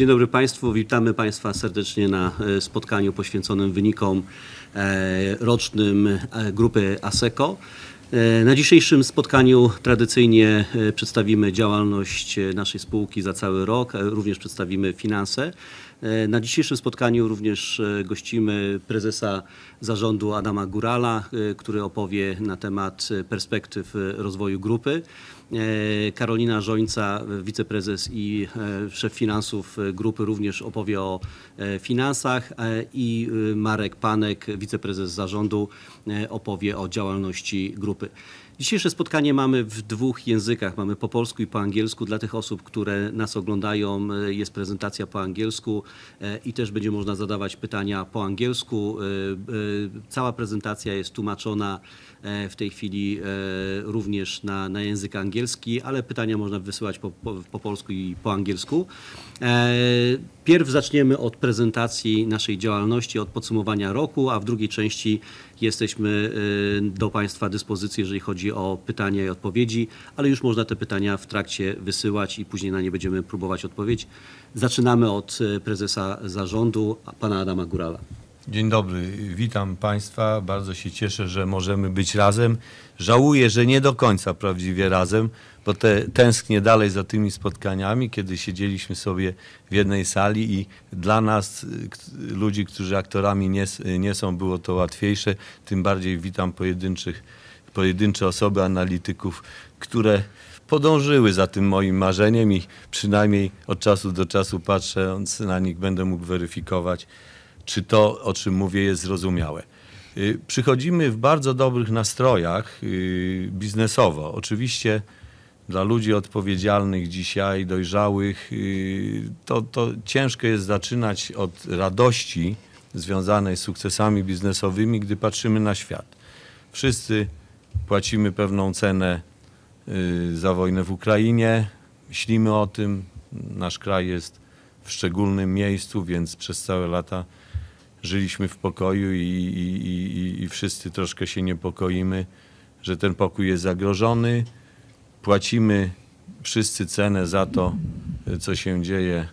Dzień dobry Państwu, witamy Państwa serdecznie na e, spotkaniu poświęconym wynikom e, rocznym e, grupy ASECO. Na dzisiejszym spotkaniu tradycyjnie przedstawimy działalność naszej spółki za cały rok, również przedstawimy finanse. Na dzisiejszym spotkaniu również gościmy prezesa zarządu Adama Gurala, który opowie na temat perspektyw rozwoju grupy. E, Karolina Żońca, wiceprezes i e, szef finansów grupy również opowie o e, finansach i Marek Panek, wiceprezes zarządu opowie o działalności grupy. Dzisiejsze spotkanie mamy w dwóch językach. Mamy po polsku i po angielsku. Dla tych osób, które nas oglądają, jest prezentacja po angielsku i też będzie można zadawać pytania po angielsku. Cała prezentacja jest tłumaczona w tej chwili również na, na język angielski ale pytania można wysyłać po, po, po polsku i po angielsku. E, pierw zaczniemy od prezentacji naszej działalności, od podsumowania roku, a w drugiej części jesteśmy e, do Państwa dyspozycji, jeżeli chodzi o pytania i odpowiedzi, ale już można te pytania w trakcie wysyłać i później na nie będziemy próbować odpowiedzieć. Zaczynamy od e, prezesa zarządu, pana Adama Górala. Dzień dobry, witam Państwa. Bardzo się cieszę, że możemy być razem. Żałuję, że nie do końca prawdziwie razem, bo te, tęsknię dalej za tymi spotkaniami, kiedy siedzieliśmy sobie w jednej sali i dla nas, ludzi, którzy aktorami nie, nie są, było to łatwiejsze. Tym bardziej witam pojedynczych, pojedyncze osoby analityków, które podążyły za tym moim marzeniem i przynajmniej od czasu do czasu patrząc na nich będę mógł weryfikować, czy to, o czym mówię, jest zrozumiałe. Y, przychodzimy w bardzo dobrych nastrojach y, biznesowo. Oczywiście dla ludzi odpowiedzialnych dzisiaj, dojrzałych, y, to, to ciężko jest zaczynać od radości związanej z sukcesami biznesowymi, gdy patrzymy na świat. Wszyscy płacimy pewną cenę za wojnę w Ukrainie, myślimy o tym. Nasz kraj jest w szczególnym miejscu, więc przez całe lata żyliśmy w pokoju i, i, i, i wszyscy troszkę się niepokoimy, że ten pokój jest zagrożony. Płacimy wszyscy cenę za to, co się dzieje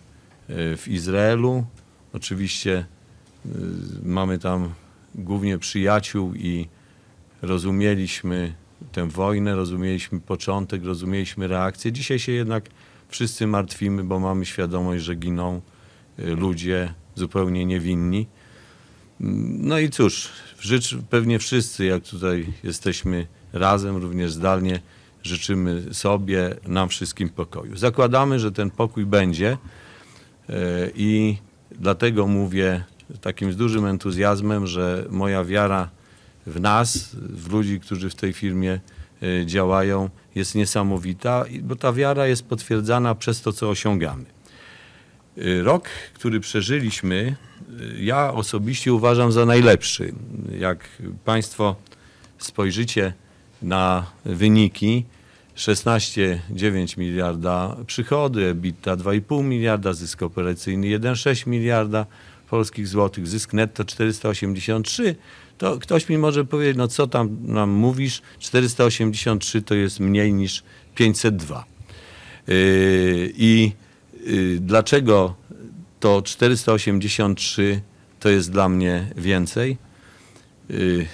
e, w Izraelu. Oczywiście e, mamy tam głównie przyjaciół i rozumieliśmy tę wojnę, rozumieliśmy początek, rozumieliśmy reakcję. Dzisiaj się jednak wszyscy martwimy, bo mamy świadomość, że giną e, ludzie zupełnie niewinni. No i cóż, życz, pewnie wszyscy, jak tutaj jesteśmy razem, również zdalnie, życzymy sobie, nam wszystkim pokoju. Zakładamy, że ten pokój będzie e, i dlatego mówię takim z dużym entuzjazmem, że moja wiara w nas, w ludzi, którzy w tej firmie e, działają, jest niesamowita, bo ta wiara jest potwierdzana przez to, co osiągamy. E, rok, który przeżyliśmy, ja osobiście uważam za najlepszy. Jak Państwo spojrzycie na wyniki, 16,9 miliarda przychody, EBITDA 2,5 miliarda, zysk operacyjny 1,6 miliarda polskich złotych, zysk netto 483, to ktoś mi może powiedzieć, no co tam nam mówisz, 483 to jest mniej niż 502. Yy, I dlaczego to 483 to jest dla mnie więcej. Y,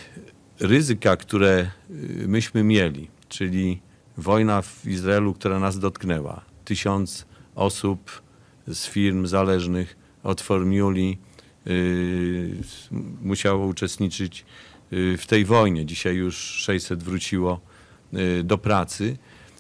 ryzyka, które y, myśmy mieli, czyli wojna w Izraelu, która nas dotknęła, tysiąc osób z firm zależnych od formuli musiało uczestniczyć w tej wojnie. Dzisiaj już 600 wróciło do pracy.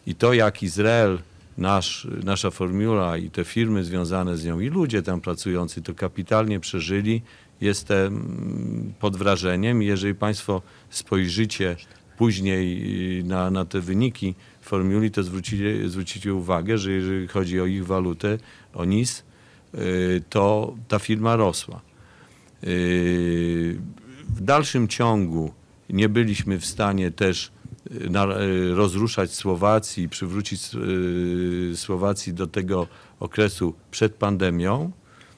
I to, jak Izrael nasz, nasza formula i te firmy związane z nią i ludzie tam pracujący to kapitalnie przeżyli. Jestem pod wrażeniem. Jeżeli Państwo spojrzycie później na, na te wyniki formuli, to zwrócicie, zwrócicie uwagę, że jeżeli chodzi o ich walutę, o NIS, y, to ta firma rosła. Y, w dalszym ciągu nie byliśmy w stanie też na, e, rozruszać Słowacji, przywrócić e, Słowacji do tego okresu przed pandemią.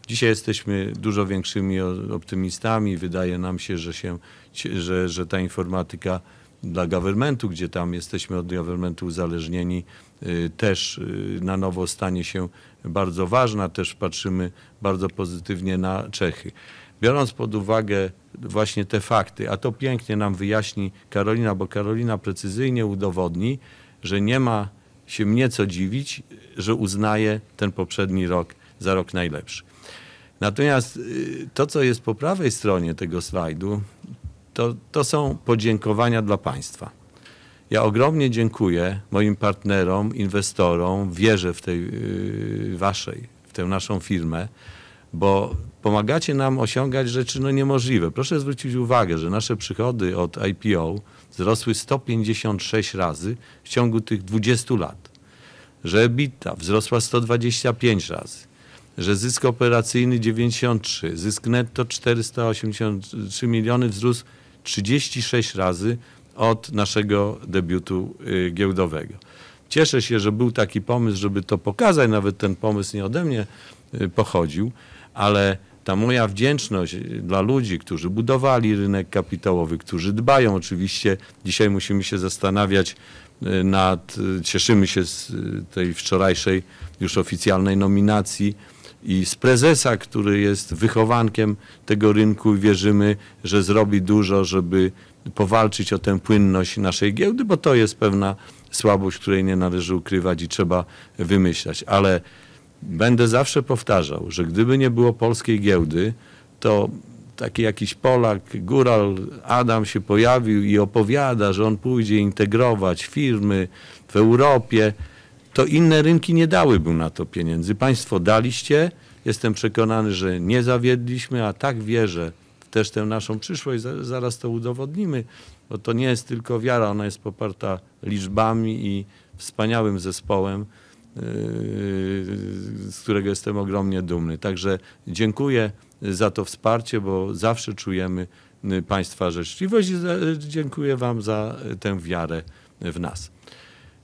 Dzisiaj jesteśmy dużo większymi optymistami. Wydaje nam się, że, się, że, że ta informatyka dla governmentu, gdzie tam jesteśmy od governmentu uzależnieni, y, też y, na nowo stanie się bardzo ważna. Też patrzymy bardzo pozytywnie na Czechy. Biorąc pod uwagę właśnie te fakty, a to pięknie nam wyjaśni Karolina, bo Karolina precyzyjnie udowodni, że nie ma się mnie co dziwić, że uznaje ten poprzedni rok za rok najlepszy. Natomiast y, to, co jest po prawej stronie tego slajdu, to, to są podziękowania dla państwa. Ja ogromnie dziękuję moim partnerom, inwestorom, wierzę w tej y, waszej, w tę naszą firmę, bo pomagacie nam osiągać rzeczy no, niemożliwe. Proszę zwrócić uwagę, że nasze przychody od IPO wzrosły 156 razy w ciągu tych 20 lat, że EBITDA wzrosła 125 razy, że zysk operacyjny 93, zysk netto 483 miliony wzrósł 36 razy od naszego debiutu y, giełdowego. Cieszę się, że był taki pomysł, żeby to pokazać, nawet ten pomysł nie ode mnie y, pochodził, ale ta moja wdzięczność y, dla ludzi, którzy budowali rynek kapitałowy, którzy dbają oczywiście, dzisiaj musimy się zastanawiać nad, cieszymy się z tej wczorajszej już oficjalnej nominacji i z prezesa, który jest wychowankiem tego rynku i wierzymy, że zrobi dużo, żeby powalczyć o tę płynność naszej giełdy, bo to jest pewna słabość, której nie należy ukrywać i trzeba wymyślać. Ale będę zawsze powtarzał, że gdyby nie było polskiej giełdy, to taki jakiś Polak, góral Adam się pojawił i opowiada, że on pójdzie integrować firmy w Europie, to inne rynki nie dałyby na to pieniędzy. Państwo daliście, jestem przekonany, że nie zawiedliśmy, a tak wierzę też tę naszą przyszłość, zaraz to udowodnimy, bo to nie jest tylko wiara, ona jest poparta liczbami i wspaniałym zespołem, z którego jestem ogromnie dumny. Także dziękuję za to wsparcie, bo zawsze czujemy Państwa życzliwość i dziękuję Wam za tę wiarę w nas.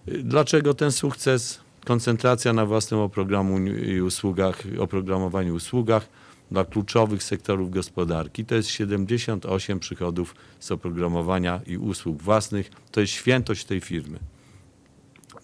Dlaczego ten sukces? Koncentracja na własnym oprogramowaniu i usługach, oprogramowaniu usługach dla kluczowych sektorów gospodarki. To jest 78 przychodów z oprogramowania i usług własnych. To jest świętość tej firmy.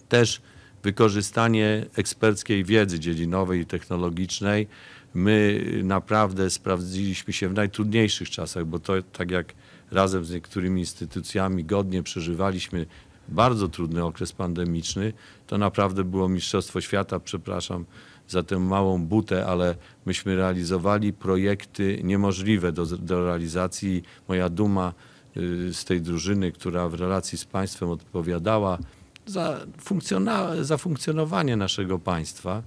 Też wykorzystanie eksperckiej wiedzy dziedzinowej i technologicznej. My naprawdę sprawdziliśmy się w najtrudniejszych czasach, bo to tak jak razem z niektórymi instytucjami godnie przeżywaliśmy bardzo trudny okres pandemiczny. To naprawdę było Mistrzostwo Świata, przepraszam za tę małą butę, ale myśmy realizowali projekty niemożliwe do, do realizacji. Moja duma y, z tej drużyny, która w relacji z państwem odpowiadała za, za funkcjonowanie naszego państwa,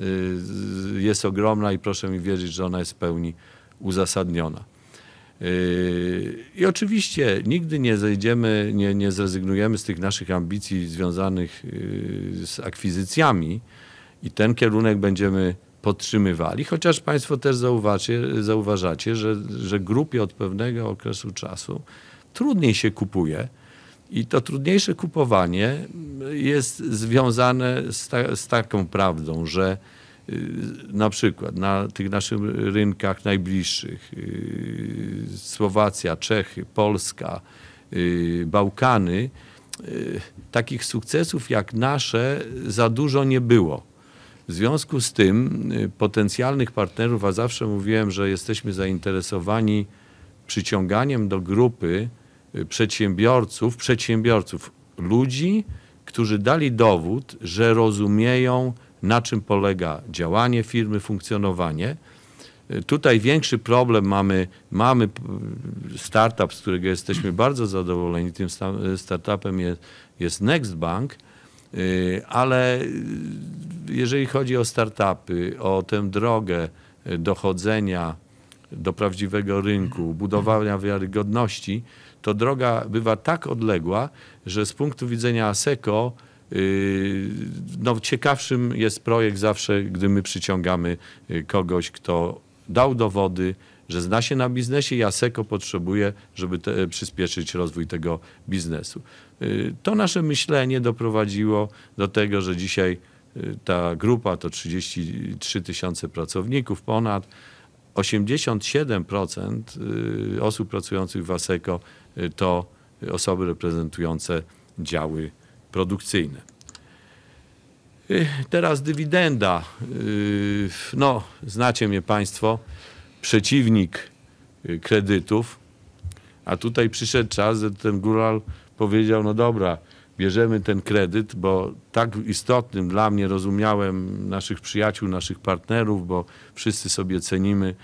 y, jest ogromna i proszę mi wierzyć, że ona jest w pełni uzasadniona. Yy, I oczywiście nigdy nie zejdziemy, nie, nie zrezygnujemy z tych naszych ambicji związanych yy, z akwizycjami i ten kierunek będziemy podtrzymywali, chociaż Państwo też zauważacie, że, że grupie od pewnego okresu czasu trudniej się kupuje. I to trudniejsze kupowanie jest związane z, ta, z taką prawdą, że Y, na przykład na tych naszych rynkach najbliższych y, Słowacja, Czechy, Polska, y, Bałkany, takich sukcesów jak nasze za dużo nie było. W związku z tym potencjalnych partnerów, a zawsze mówiłem, że jesteśmy zainteresowani przyciąganiem do grupy przedsiębiorców, przedsiębiorców, ludzi, którzy dali dowód, że rozumieją na czym polega działanie firmy, funkcjonowanie. Tutaj większy problem mamy, mamy startup, z którego jesteśmy bardzo zadowoleni. Tym startupem jest, jest Nextbank, y, ale jeżeli chodzi o startupy, o tę drogę dochodzenia do prawdziwego rynku, budowania wiarygodności, to droga bywa tak odległa, że z punktu widzenia ASECO Yy, no, ciekawszym jest projekt zawsze, gdy my przyciągamy yy, kogoś, kto dał dowody, że zna się na biznesie i ASECO potrzebuje, żeby te, przyspieszyć rozwój tego biznesu. Yy, to nasze myślenie doprowadziło do tego, że dzisiaj ta grupa to 33 tysiące pracowników, ponad 87% osób pracujących w ASECO to osoby reprezentujące działy produkcyjne. Y, Teraz dywidenda. Y, No, znacie mnie Państwo, przeciwnik y, kredytów, a tutaj przyszedł czas, że ten góral powiedział, no dobra, bierzemy ten kredyt, bo tak istotnym dla mnie rozumiałem naszych przyjaciół, naszych partnerów, bo wszyscy sobie cenimy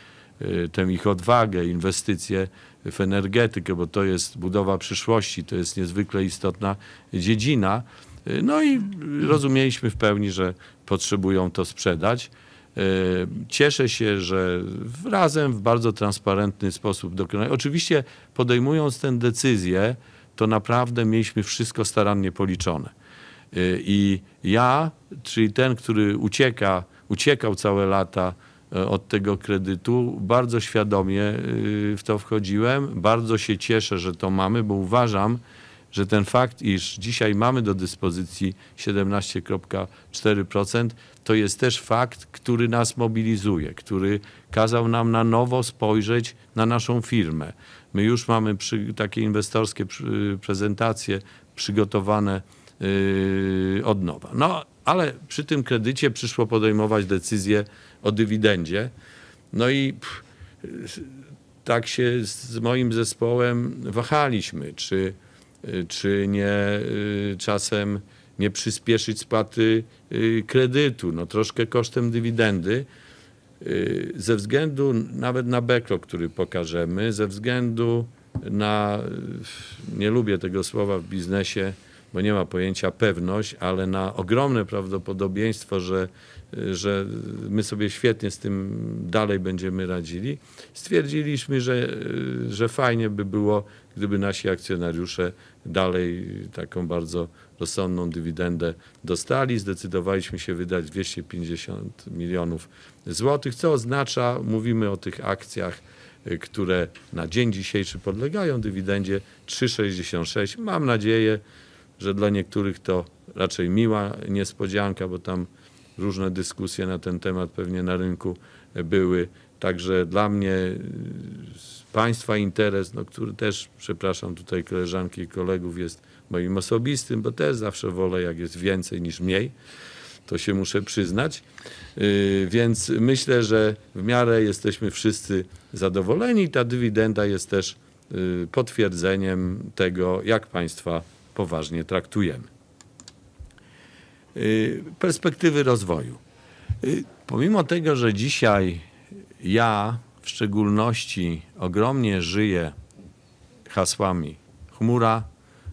y, tę ich odwagę, inwestycje w energetykę, bo to jest budowa przyszłości, to jest niezwykle istotna dziedzina. No i rozumieliśmy w pełni, że potrzebują to sprzedać. E, Cieszę się, że razem w bardzo transparentny sposób dokonali. Oczywiście podejmując tę decyzję, to naprawdę mieliśmy wszystko starannie policzone. E, I ja, czyli ten, który ucieka, uciekał całe lata od tego kredytu, bardzo świadomie e, w to wchodziłem. Bardzo się cieszę, że to mamy, bo uważam, że ten fakt, iż dzisiaj mamy do dyspozycji 17,4%, to jest też fakt, który nas mobilizuje, który kazał nam na nowo spojrzeć na naszą firmę. My już mamy przy, takie inwestorskie przy, prezentacje przygotowane yy, od nowa. No, ale przy tym kredycie przyszło podejmować decyzję o dywidendzie. No i pff, tak się z moim zespołem wahaliśmy, czy, czy nie y, czasem nie przyspieszyć spłaty y, kredytu, no troszkę kosztem dywidendy. Y, Ze względu nawet na backlog, który pokażemy, ze względu na, nie lubię tego słowa w biznesie, bo nie ma pojęcia pewność, ale na ogromne prawdopodobieństwo, że, że my sobie świetnie z tym dalej będziemy radzili, stwierdziliśmy, że, że fajnie by było, gdyby nasi akcjonariusze dalej taką bardzo rozsądną dywidendę dostali. Zdecydowaliśmy się wydać 250 milionów złotych, co oznacza, mówimy o tych akcjach, y, które na dzień dzisiejszy podlegają dywidendzie 3,66. Mam nadzieję, że dla niektórych to raczej miła niespodzianka, bo tam różne dyskusje na ten temat pewnie na rynku były. Także dla mnie y, państwa interes, no, który też, przepraszam tutaj koleżanki i kolegów, jest moim osobistym, bo też zawsze wolę, jak jest więcej niż mniej. To się muszę przyznać. Yy, Więc myślę, że w miarę jesteśmy wszyscy zadowoleni. Ta dywidenda jest też yy, potwierdzeniem tego, jak państwa poważnie traktujemy. Yy, Perspektywy rozwoju. Yy, Pomimo tego, że dzisiaj ja w szczególności ogromnie żyję hasłami chmura,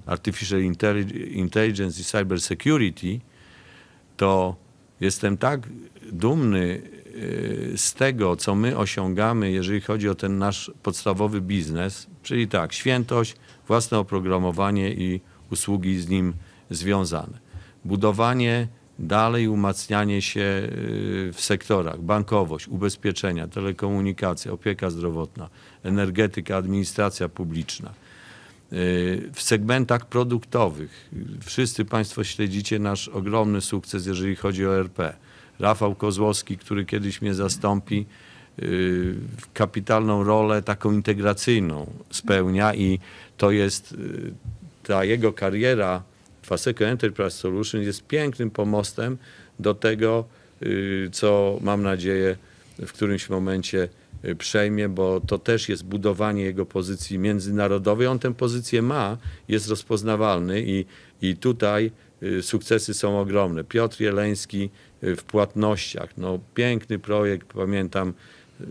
artificial intelli- intelligence i cyber security, to jestem tak dumny y, z tego, co my osiągamy, jeżeli chodzi o ten nasz podstawowy biznes, czyli tak, świętość, własne oprogramowanie i usługi z nim związane. Budowanie, dalej umacnianie się y, w sektorach bankowość, ubezpieczenia, telekomunikacja, opieka zdrowotna, energetyka, administracja publiczna w segmentach produktowych. Wszyscy Państwo śledzicie nasz ogromny sukces, jeżeli chodzi o RP. Rafał Kozłowski, który kiedyś mnie zastąpi, yy, kapitalną rolę taką integracyjną spełnia i to jest ta jego kariera w Aseco Enterprise Solution jest pięknym pomostem do tego, yy, co mam nadzieję w którymś momencie y, przejmie, bo to też jest budowanie jego pozycji międzynarodowej. On tę pozycję ma, jest rozpoznawalny i, i tutaj y, sukcesy są ogromne. Piotr Jeleński y, w płatnościach, no piękny projekt, pamiętam y,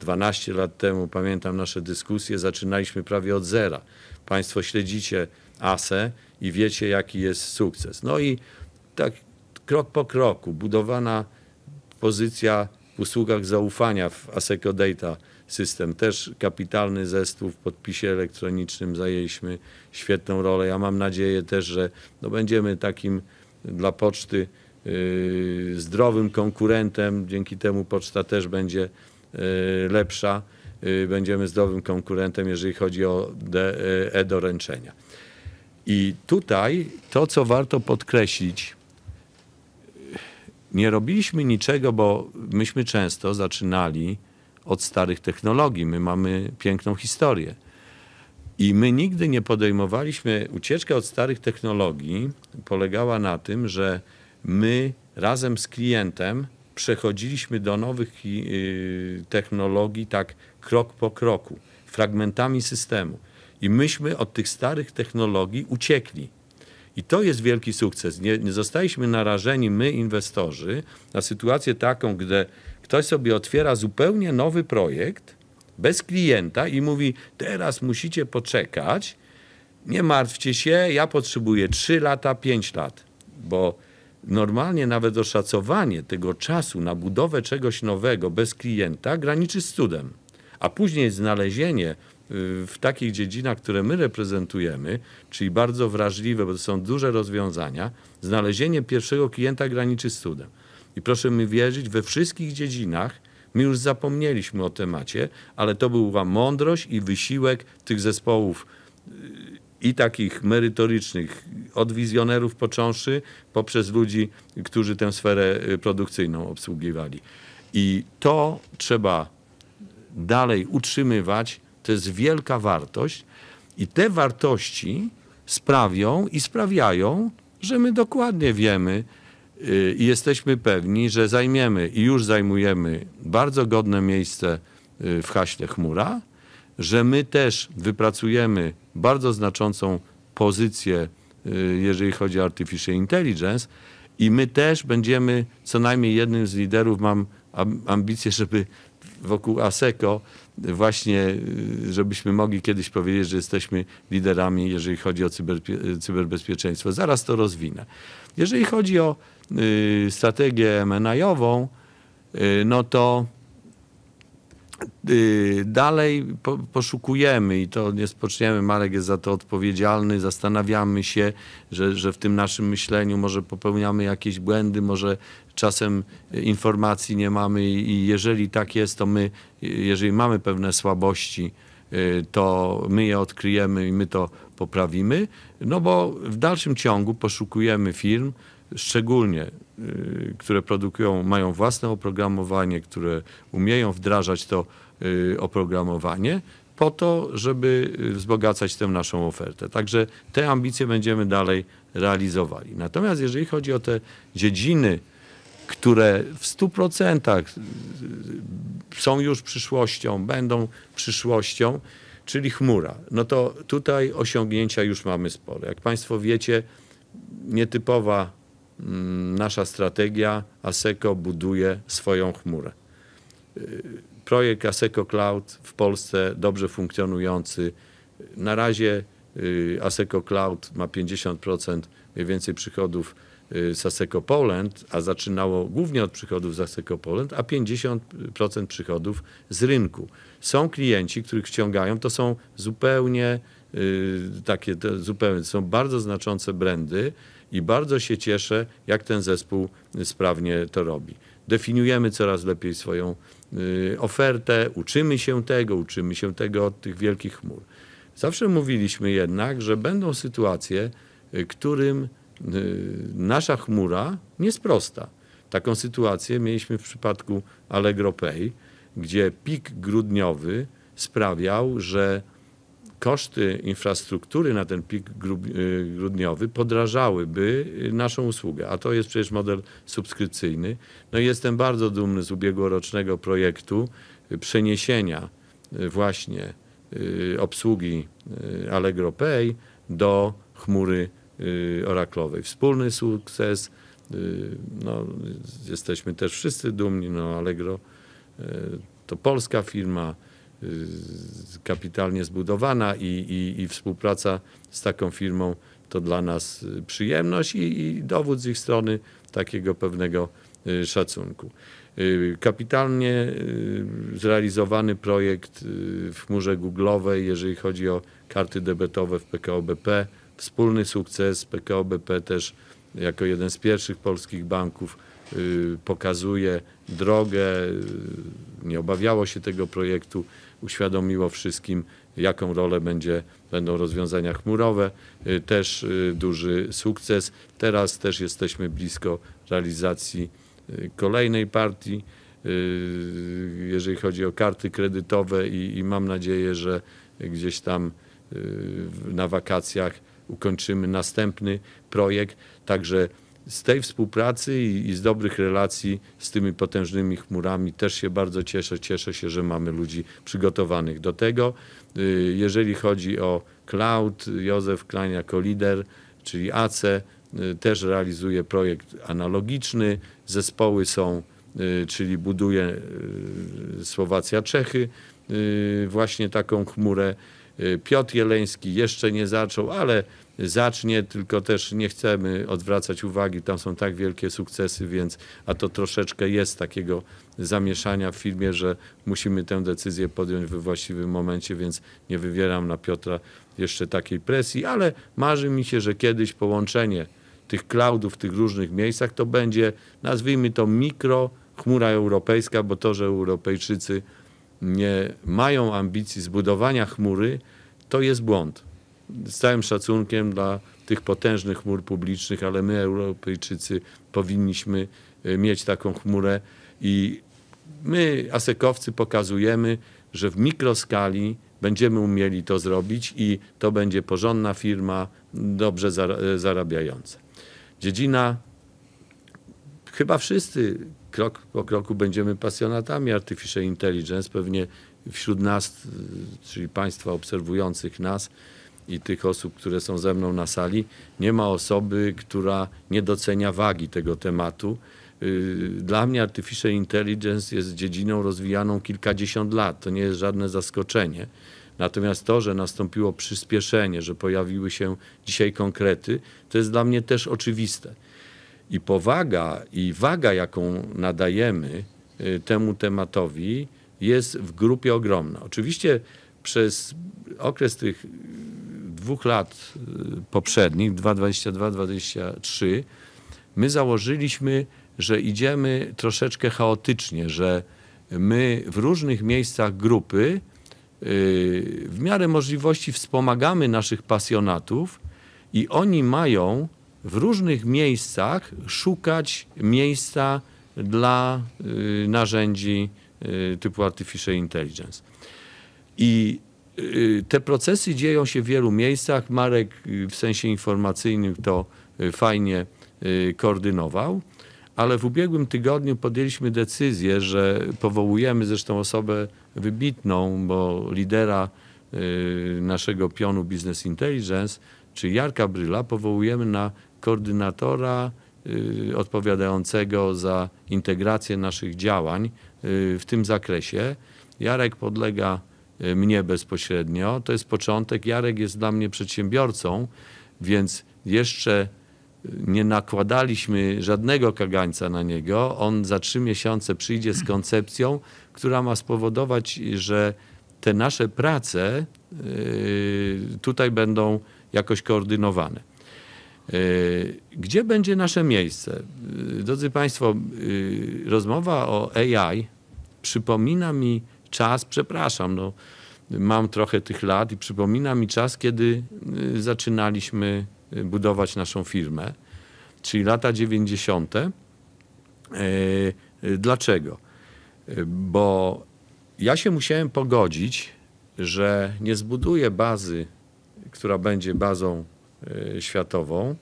12 lat temu, pamiętam nasze dyskusje, zaczynaliśmy prawie od zera. Państwo śledzicie ASE i wiecie jaki jest sukces. No i tak krok po kroku budowana pozycja w usługach zaufania w Aseco Data System. Też kapitalny zespół w podpisie elektronicznym zajęliśmy świetną rolę. Ja mam nadzieję też, że no będziemy takim dla poczty yy, zdrowym konkurentem. Dzięki temu poczta też będzie yy, lepsza. Yy, będziemy zdrowym konkurentem, jeżeli chodzi o e-doręczenia. I tutaj to, co warto podkreślić, nie robiliśmy niczego, bo myśmy często zaczynali od starych technologii. My mamy piękną historię. I my nigdy nie podejmowaliśmy, ucieczka od starych technologii polegała na tym, że my razem z klientem przechodziliśmy do nowych y, technologii tak krok po kroku, fragmentami systemu. I myśmy od tych starych technologii uciekli. I to jest wielki sukces. Nie, nie zostaliśmy narażeni, my inwestorzy, na sytuację taką, gdzie ktoś sobie otwiera zupełnie nowy projekt bez klienta i mówi: Teraz musicie poczekać, nie martwcie się, ja potrzebuję 3 lata, 5 lat, bo normalnie nawet oszacowanie tego czasu na budowę czegoś nowego bez klienta graniczy z cudem. A później znalezienie w takich dziedzinach, które my reprezentujemy, czyli bardzo wrażliwe, bo to są duże rozwiązania, znalezienie pierwszego klienta graniczy z cudem. I proszę mi wierzyć, we wszystkich dziedzinach my już zapomnieliśmy o temacie, ale to była mądrość i wysiłek tych zespołów y, i takich merytorycznych, od wizjonerów począwszy, poprzez ludzi, którzy tę sferę y, produkcyjną obsługiwali. I to trzeba dalej utrzymywać. To jest wielka wartość. I te wartości sprawią i sprawiają, że my dokładnie wiemy y, i jesteśmy pewni, że zajmiemy i już zajmujemy bardzo godne miejsce y, w haśle chmura, że my też wypracujemy bardzo znaczącą pozycję, y, jeżeli chodzi o artificial intelligence i my też będziemy co najmniej jednym z liderów, mam ambicje, żeby wokół ASECO właśnie, y, żebyśmy mogli kiedyś powiedzieć, że jesteśmy liderami, jeżeli chodzi o cyberbezpieczeństwo. Zaraz to rozwinę. Jeżeli chodzi o y, strategię MNI-ową, y, no to dalej po, poszukujemy i to nie spoczniemy, Marek jest za to odpowiedzialny, zastanawiamy się, że, że w tym naszym myśleniu może popełniamy jakieś błędy, może czasem informacji nie mamy i jeżeli tak jest, to my, jeżeli mamy pewne słabości, y, to my je odkryjemy i my to poprawimy, no bo w dalszym ciągu poszukujemy firm, szczególnie y, które produkują, mają własne oprogramowanie, które umieją wdrażać to y, oprogramowanie, po to, żeby wzbogacać tę naszą ofertę. Także te ambicje będziemy dalej realizowali. Natomiast jeżeli chodzi o te dziedziny, które w 100% y, są już przyszłością, będą przyszłością, czyli chmura, no to tutaj osiągnięcia już mamy spore. Jak Państwo wiecie, nietypowa nasza strategia ASECO buduje swoją chmurę. Y, projekt ASECO Cloud w Polsce dobrze funkcjonujący. Na razie y, ASECO Cloud ma 50% mniej więcej przychodów y, z ASECO Poland, a zaczynało głównie od przychodów z ASECO Poland, a 50% przychodów z rynku. Są klienci, których ściągają, to są zupełnie takie, zupełnie, są bardzo znaczące brandy, i bardzo się cieszę, jak ten zespół sprawnie to robi. Definiujemy coraz lepiej swoją y, ofertę, uczymy się tego, uczymy się tego od tych wielkich chmur. Zawsze mówiliśmy jednak, że będą sytuacje, y, którym y, nasza chmura nie sprosta. Taką sytuację mieliśmy w przypadku Allegro Pay, gdzie pik grudniowy sprawiał, że koszty infrastruktury na ten pik y, grudniowy podrażałyby y, naszą usługę, a to jest przecież model subskrypcyjny. No i jestem bardzo dumny z ubiegłorocznego projektu y, przeniesienia właśnie obsługi Allegro Pay do chmury oraklowej. Wspólny sukces, no, jesteśmy też wszyscy dumni, no Allegro to polska firma, Y, kapitalnie zbudowana i, i, i, współpraca z taką firmą to dla nas y, przyjemność i, i dowód z ich strony takiego pewnego y, szacunku. Kapitalnie zrealizowany projekt w chmurze Google'owej, jeżeli chodzi o karty debetowe w PKO BP. Wspólny sukces PKO BP też jako jeden z pierwszych polskich banków pokazuje drogę, nie obawiało się tego projektu uświadomiło wszystkim, jaką rolę będzie, będą rozwiązania chmurowe. Y, też y, duży sukces. Teraz też jesteśmy blisko realizacji y, kolejnej partii, jeżeli chodzi o karty kredytowe i, i mam nadzieję, że gdzieś tam na wakacjach ukończymy następny projekt. Także z tej współpracy i, i z dobrych relacji z tymi potężnymi chmurami też się bardzo cieszę. Cieszę się, że mamy ludzi przygotowanych do tego. Y, Jeżeli chodzi o cloud, Józef Klein jako lider, czyli ACE, y, też realizuje projekt analogiczny. Zespoły są, y, czyli buduje y, Słowacja, Czechy, y, właśnie taką chmurę. Piotr Jeleński jeszcze nie zaczął, ale zacznie, tylko też nie chcemy odwracać uwagi, tam są tak wielkie sukcesy, więc a to troszeczkę jest takiego zamieszania w firmie, że musimy tę decyzję podjąć we właściwym momencie, więc nie wywieram na Piotra jeszcze takiej presji, ale marzy mi się, że kiedyś połączenie tych cloudów w tych różnych miejscach to będzie, nazwijmy to mikro chmura europejska, bo to, że Europejczycy nie mają ambicji zbudowania chmury, to jest błąd. Z całym szacunkiem dla tych potężnych chmur publicznych, ale my, Europejczycy, powinniśmy e, mieć taką chmurę i my, asekowcy, pokazujemy, że w mikroskali będziemy umieli to zrobić i to będzie porządna firma, dobrze e, zarabiająca. Dziedzina chyba wszyscy krok po kroku będziemy pasjonatami artificial intelligence. Pewnie wśród nas, y, czyli Państwa obserwujących nas i tych osób, które są ze mną na sali, nie ma osoby, która nie docenia wagi tego tematu. Y, Dla mnie artificial intelligence jest dziedziną rozwijaną kilkadziesiąt lat. To nie jest żadne zaskoczenie. Natomiast to, że nastąpiło przyspieszenie, że pojawiły się dzisiaj konkrety, to jest dla mnie też oczywiste. I powaga i waga, jaką nadajemy y, temu tematowi, jest w grupie ogromna. Oczywiście przez okres tych dwóch lat y, poprzednich, 2022-2023, my założyliśmy, że idziemy troszeczkę chaotycznie, że my w różnych miejscach grupy y, w miarę możliwości wspomagamy naszych pasjonatów i oni mają w różnych miejscach szukać miejsca dla y, narzędzi typu artificial intelligence. I te procesy dzieją się w wielu miejscach. Marek y, w sensie informacyjnym to y, fajnie y, koordynował, ale w ubiegłym tygodniu podjęliśmy decyzję, że powołujemy zresztą osobę wybitną, bo lidera y, naszego pionu Business Intelligence, czyli Jarka Bryla, powołujemy na koordynatora y, odpowiadającego za integrację naszych działań y, w tym zakresie. Jarek podlega y, mnie bezpośrednio. To jest początek. Jarek jest dla mnie przedsiębiorcą, więc jeszcze y, nie nakładaliśmy żadnego kagańca na niego. On za trzy miesiące przyjdzie z koncepcją, która ma spowodować, że te nasze prace y, tutaj będą jakoś koordynowane. Y, Gdzie będzie nasze miejsce? Y, Drodzy Państwo, y, rozmowa o AI przypomina mi czas, przepraszam, no, mam trochę tych lat i przypomina mi czas, kiedy y, zaczynaliśmy y, budować naszą firmę, czyli lata 90. Y, y, Dlaczego? Y, Bo ja się musiałem pogodzić, że nie zbuduję bazy, która będzie bazą y, światową,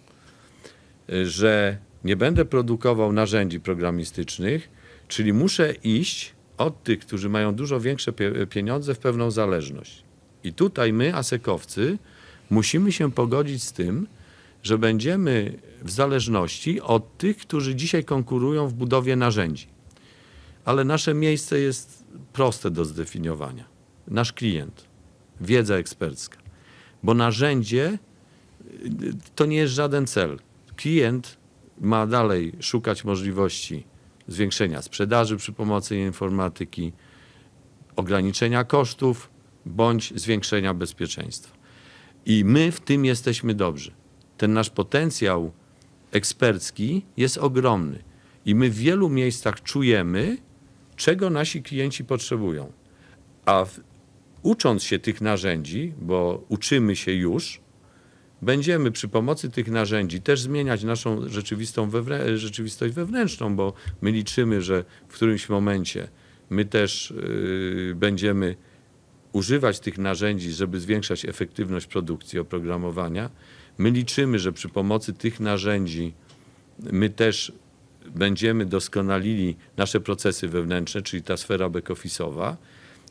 że nie będę produkował narzędzi programistycznych, czyli muszę iść od tych, którzy mają dużo większe pie- pieniądze w pewną zależność. I tutaj my, asekowcy, musimy się pogodzić z tym, że będziemy w zależności od tych, którzy dzisiaj konkurują w budowie narzędzi. Ale nasze miejsce jest proste do zdefiniowania. Nasz klient, wiedza ekspercka. Bo narzędzie y, to nie jest żaden cel. Klient ma dalej szukać możliwości zwiększenia sprzedaży przy pomocy informatyki, ograniczenia kosztów bądź zwiększenia bezpieczeństwa. I my w tym jesteśmy dobrzy. Ten nasz potencjał ekspercki jest ogromny. I my w wielu miejscach czujemy, czego nasi klienci potrzebują. A w, ucząc się tych narzędzi, bo uczymy się już, będziemy przy pomocy tych narzędzi też zmieniać naszą rzeczywistą wewnę- rzeczywistość wewnętrzną, bo my liczymy, że w którymś momencie my też yy, będziemy używać tych narzędzi, żeby zwiększać efektywność produkcji oprogramowania. My liczymy, że przy pomocy tych narzędzi my też będziemy doskonalili nasze procesy wewnętrzne, czyli ta sfera back-office'owa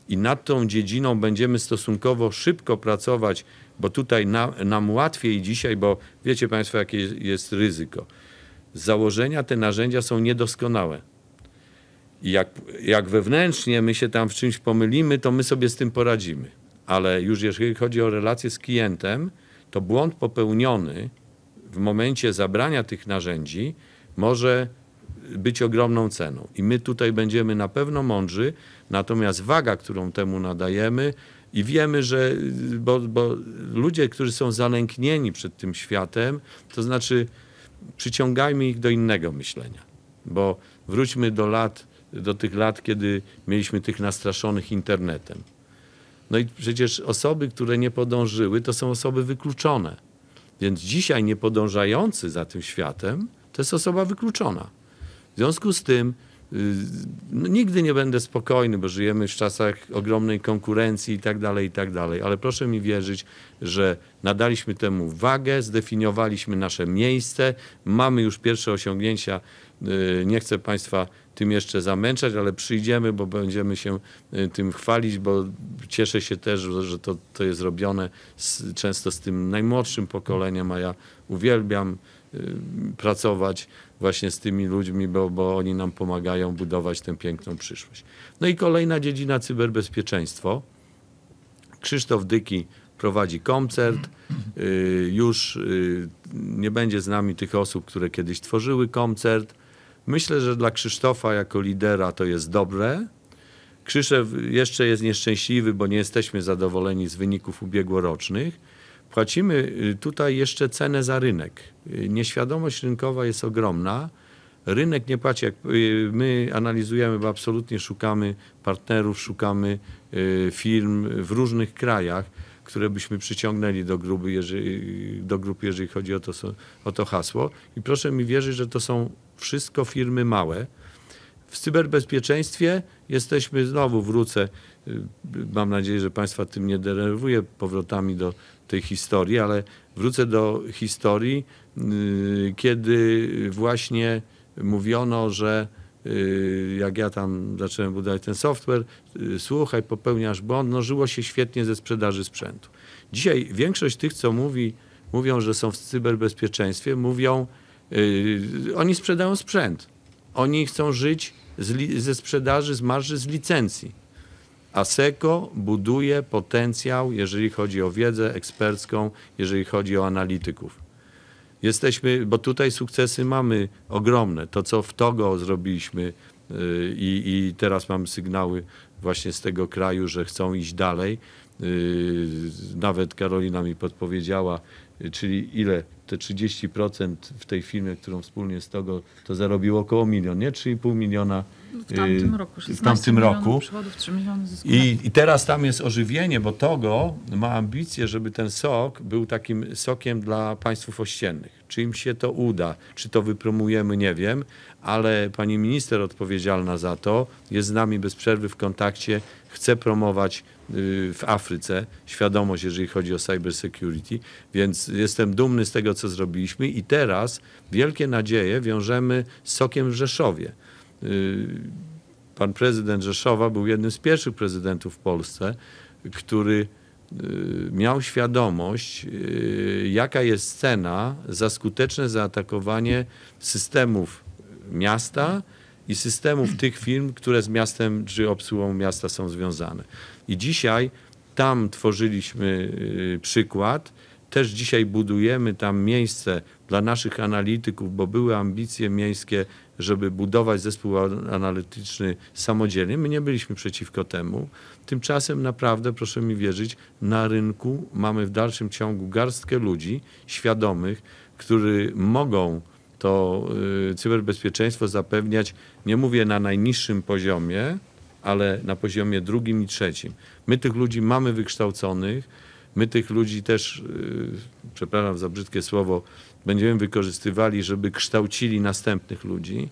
i nad tą dziedziną będziemy stosunkowo szybko pracować, bo tutaj nam, nam łatwiej dzisiaj, bo wiecie Państwo, jakie jest ryzyko. Z założenia te narzędzia są niedoskonałe. I jak, jak wewnętrznie my się tam w czymś pomylimy, to my sobie z tym poradzimy. Ale już jeżeli chodzi o relacje z klientem, to błąd popełniony w momencie zabrania tych narzędzi może być ogromną ceną. I my tutaj będziemy na pewno mądrzy, natomiast waga, którą temu nadajemy, i wiemy, że bo, bo ludzie, którzy są zalęknieni przed tym światem, to znaczy przyciągajmy ich do innego myślenia. Bo wróćmy do lat, do tych lat, kiedy mieliśmy tych nastraszonych internetem. No i przecież osoby, które nie podążyły, to są osoby wykluczone. Więc dzisiaj niepodążający za tym światem to jest osoba wykluczona. W związku z tym no, nigdy nie będę spokojny, bo żyjemy w czasach ogromnej konkurencji i tak dalej, i tak dalej. Ale proszę mi wierzyć, że nadaliśmy temu wagę, zdefiniowaliśmy nasze miejsce, mamy już pierwsze osiągnięcia. Y, Nie chcę Państwa tym jeszcze zamęczać, ale przyjdziemy, bo będziemy się y, tym chwalić, bo cieszę się też, że to, to jest robione z, często z tym najmłodszym pokoleniem, a ja uwielbiam y, pracować właśnie z tymi ludźmi, bo, bo oni nam pomagają budować tę piękną przyszłość. No i kolejna dziedzina cyberbezpieczeństwo. Krzysztof Dyki prowadzi koncert. Y, Już y, nie będzie z nami tych osób, które kiedyś tworzyły koncert. Myślę, że dla Krzysztofa jako lidera to jest dobre. Krzysztof jeszcze jest nieszczęśliwy, bo nie jesteśmy zadowoleni z wyników ubiegłorocznych. Płacimy y, tutaj jeszcze cenę za rynek. Y, Nieświadomość rynkowa jest ogromna. Rynek nie płaci. Y, my analizujemy, bo absolutnie szukamy partnerów, szukamy firm w różnych krajach, które byśmy przyciągnęli do grupy, jeżeli, do grupy, jeżeli chodzi o to, o to hasło. I proszę mi wierzyć, że to są wszystko firmy małe. W cyberbezpieczeństwie jesteśmy, znowu wrócę, mam nadzieję, że Państwa tym nie denerwuję powrotami do tej historii, ale wrócę do historii, y, kiedy właśnie mówiono, że y, jak ja tam zacząłem budować ten software, y, słuchaj, popełniasz błąd, no żyło się świetnie ze sprzedaży sprzętu. Dzisiaj większość tych, co mówi, mówią, że są w cyberbezpieczeństwie, mówią, y, oni sprzedają sprzęt. Oni chcą żyć z ze sprzedaży, z marży, z licencji. ASECO buduje potencjał, jeżeli chodzi o wiedzę ekspercką, jeżeli chodzi o analityków. Jesteśmy, bo tutaj sukcesy mamy ogromne. To, co w Togo zrobiliśmy yy, i, i teraz mamy sygnały właśnie z tego kraju, że chcą iść dalej. Yy, Nawet Karolina mi podpowiedziała, czyli ile te 30% w tej firmie, którą wspólnie z Togo, to zarobiło około milion, nie? 3,5 miliona W tamtym yy, roku. w 16 tamtym roku. Przychodów, 3 miliony zysku. I, I teraz tam jest ożywienie, bo Togo ma ambicje, żeby ten sok był takim sokiem dla państw ościennych. Czy im się to uda, czy to wypromujemy, nie wiem, ale pani minister odpowiedzialna za to jest z nami bez przerwy w kontakcie, chce promować y, w Afryce świadomość, jeżeli chodzi o cyber security, więc jestem dumny z tego, co zrobiliśmy i teraz wielkie nadzieje wiążemy z sokiem w Rzeszowie. Y, Pan prezydent Rzeszowa był jednym z pierwszych prezydentów w Polsce, który y, miał świadomość, y, jaka jest cena za skuteczne zaatakowanie systemów miasta i systemów tych firm, które z miastem czy obsługą miasta są związane. I dzisiaj tam tworzyliśmy przykład. Też dzisiaj budujemy tam miejsce dla naszych analityków, bo były ambicje miejskie, żeby budować zespół analityczny samodzielnie. My nie byliśmy przeciwko temu. Tymczasem naprawdę, proszę mi wierzyć, na rynku mamy w dalszym ciągu garstkę ludzi świadomych, którzy mogą to y, cyberbezpieczeństwo zapewniać, nie mówię na najniższym poziomie, ale na poziomie drugim i trzecim. My tych ludzi mamy wykształconych, my tych ludzi też, y, przepraszam za brzydkie słowo, będziemy wykorzystywali, żeby kształcili następnych ludzi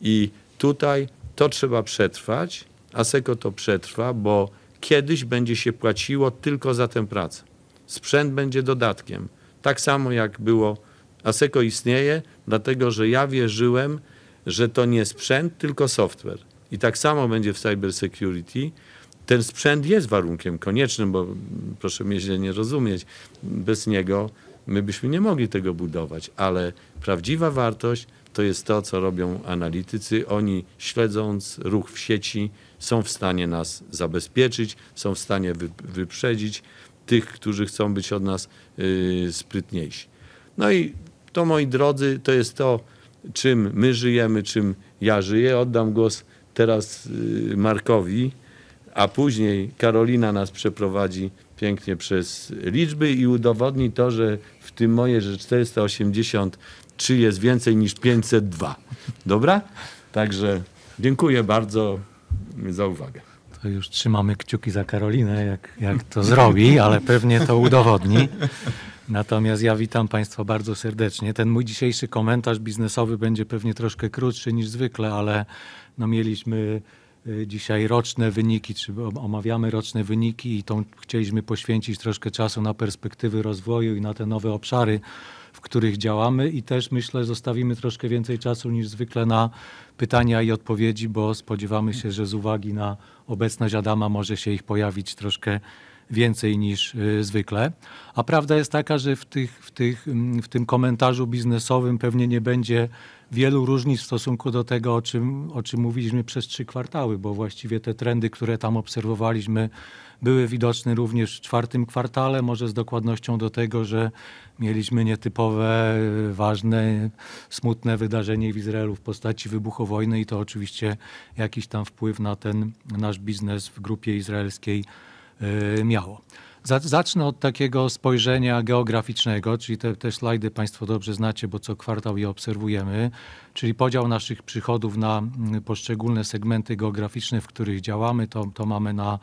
i tutaj to trzeba przetrwać, ASECO to przetrwa, bo kiedyś będzie się płaciło tylko za tę pracę. Sprzęt będzie dodatkiem. Tak samo jak było, ASECO istnieje, dlatego że ja wierzyłem, że to nie sprzęt, tylko software. I tak samo będzie w cybersecurity. Ten sprzęt jest warunkiem koniecznym, bo proszę mnie źle nie rozumieć, bez niego my byśmy nie mogli tego budować, ale prawdziwa wartość to jest to, co robią analitycy. Oni śledząc ruch w sieci są w stanie nas zabezpieczyć, są w stanie wy, wyprzedzić tych, którzy chcą być od nas yy, sprytniejsi. No i to, moi drodzy, to jest to, czym my żyjemy, czym ja żyję. Oddam głos teraz yy, Markowi, a później Karolina nas przeprowadzi pięknie przez liczby i udowodni to, że w tym moje, że 483 jest więcej niż 502. Dobra? Także dziękuję bardzo za uwagę. To już trzymamy kciuki za Karolinę, jak, jak to zrobi, ale pewnie to udowodni. Natomiast ja witam Państwa bardzo serdecznie. Ten mój dzisiejszy komentarz biznesowy będzie pewnie troszkę krótszy niż zwykle, ale no mieliśmy dzisiaj roczne wyniki, czy omawiamy roczne wyniki i tą chcieliśmy poświęcić troszkę czasu na perspektywy rozwoju i na te nowe obszary, w których działamy i też myślę zostawimy troszkę więcej czasu niż zwykle na pytania i odpowiedzi, bo spodziewamy się, że z uwagi na obecność Adama może się ich pojawić troszkę więcej niż y, zwykle. A prawda jest taka, że w, tych, w, tych, mm, w tym komentarzu biznesowym pewnie nie będzie wielu różnic w stosunku do tego, o czym, o czym mówiliśmy przez trzy kwartały, bo właściwie te trendy, które tam obserwowaliśmy, były widoczne również w czwartym kwartale, może z dokładnością do tego, że mieliśmy nietypowe, ważne, smutne wydarzenie w Izraelu w postaci wybuchu wojny i to oczywiście jakiś tam wpływ na ten nasz biznes w grupie izraelskiej y, miało. Zacznę od takiego spojrzenia geograficznego, czyli te, te slajdy Państwo dobrze znacie, bo co kwartał je obserwujemy, czyli podział naszych przychodów na mm, poszczególne segmenty geograficzne, w których działamy, to, to mamy na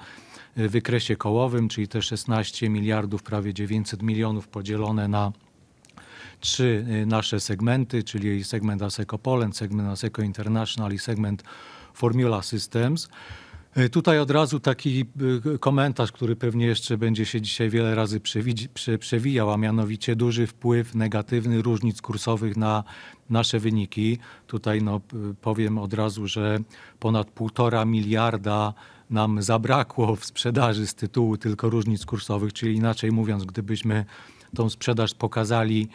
wykresie kołowym, czyli te 16 miliardów, prawie 900 milionów podzielone na trzy y, nasze segmenty, czyli segment ASECO Poland, segment ASECO International i segment Formula Systems. Y, tutaj od razu taki y, komentarz, który pewnie jeszcze będzie się dzisiaj wiele razy przewijał, a mianowicie duży wpływ negatywny różnic kursowych na nasze wyniki. Tutaj no, powiem od razu, że ponad półtora miliarda nam zabrakło w sprzedaży z tytułu tylko różnic kursowych, czyli inaczej mówiąc, gdybyśmy tą sprzedaż pokazali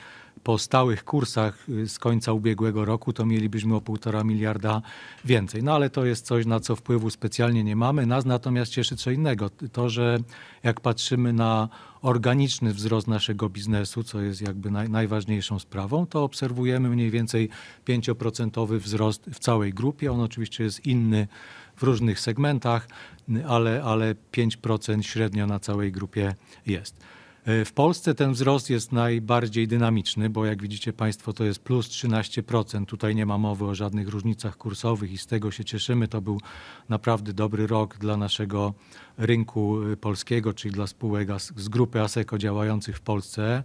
po stałych kursach y, z końca ubiegłego roku, to mielibyśmy o półtora miliarda więcej. No ale to jest coś, na co wpływu specjalnie nie mamy. Nas natomiast cieszy co innego. To, że jak patrzymy na organiczny wzrost naszego biznesu, co jest jakby naj, najważniejszą sprawą, to obserwujemy mniej więcej 5% wzrost w całej grupie. On oczywiście jest inny w różnych segmentach, ale, ale 5% średnio na całej grupie jest. E, w Polsce ten wzrost jest najbardziej dynamiczny, bo jak widzicie Państwo, to jest plus 13%. Tutaj nie ma mowy o żadnych różnicach kursowych i z tego się cieszymy. To był naprawdę dobry rok dla naszego rynku e, polskiego, czyli dla spółek z grupy ASECO działających w Polsce.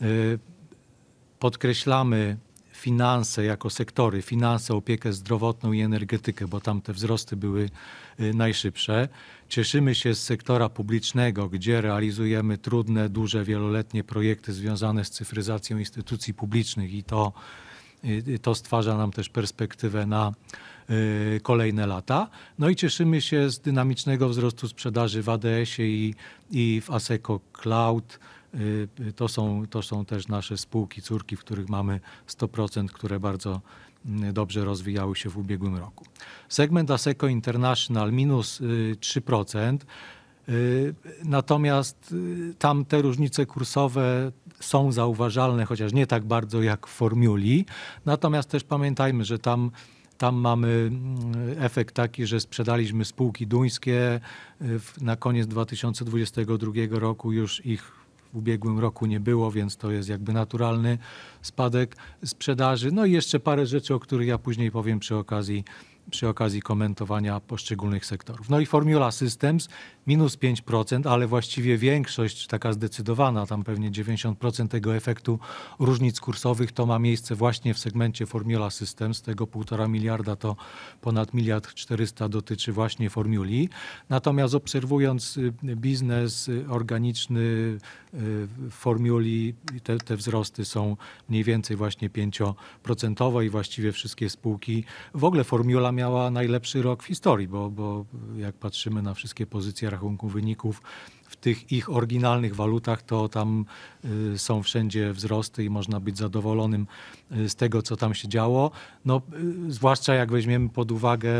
E, podkreślamy finanse jako sektory, finanse, opiekę zdrowotną i energetykę, bo tam te wzrosty były y, najszybsze. Cieszymy się z sektora publicznego, gdzie realizujemy trudne, duże, wieloletnie projekty związane z cyfryzacją instytucji publicznych i to, y, to stwarza nam też perspektywę na y, kolejne lata. No i cieszymy się z dynamicznego wzrostu sprzedaży w ADS-ie i, i w ASECO Cloud to są, to są też nasze spółki, córki, w których mamy 100%, które bardzo mm, dobrze rozwijały się w ubiegłym roku. Segment ASECO International minus 3%. Y, natomiast tam te różnice kursowe są zauważalne, chociaż nie tak bardzo jak w formuli. Natomiast też pamiętajmy, że tam tam mamy mm, efekt taki, że sprzedaliśmy spółki duńskie. Na koniec 2022 roku już ich w ubiegłym roku nie było, więc to jest jakby naturalny spadek sprzedaży. No i jeszcze parę rzeczy, o których ja później powiem przy okazji przy okazji komentowania poszczególnych sektorów. No i Formula Systems minus 5%, ale właściwie większość, taka zdecydowana, tam pewnie 90% tego efektu różnic kursowych to ma miejsce właśnie w segmencie Formula Systems. Tego 1,5 miliarda to ponad miliard 400 dotyczy właśnie Formuli. Natomiast obserwując y, biznes y, organiczny y, w Formuli, te, te wzrosty są mniej więcej właśnie 5% i właściwie wszystkie spółki. W ogóle Formula miała najlepszy rok w historii, bo, bo jak patrzymy na wszystkie pozycje rachunku wyników, w tych ich oryginalnych walutach, to tam y, są wszędzie wzrosty i można być zadowolonym y, z tego, co tam się działo. No, y, zwłaszcza jak weźmiemy pod uwagę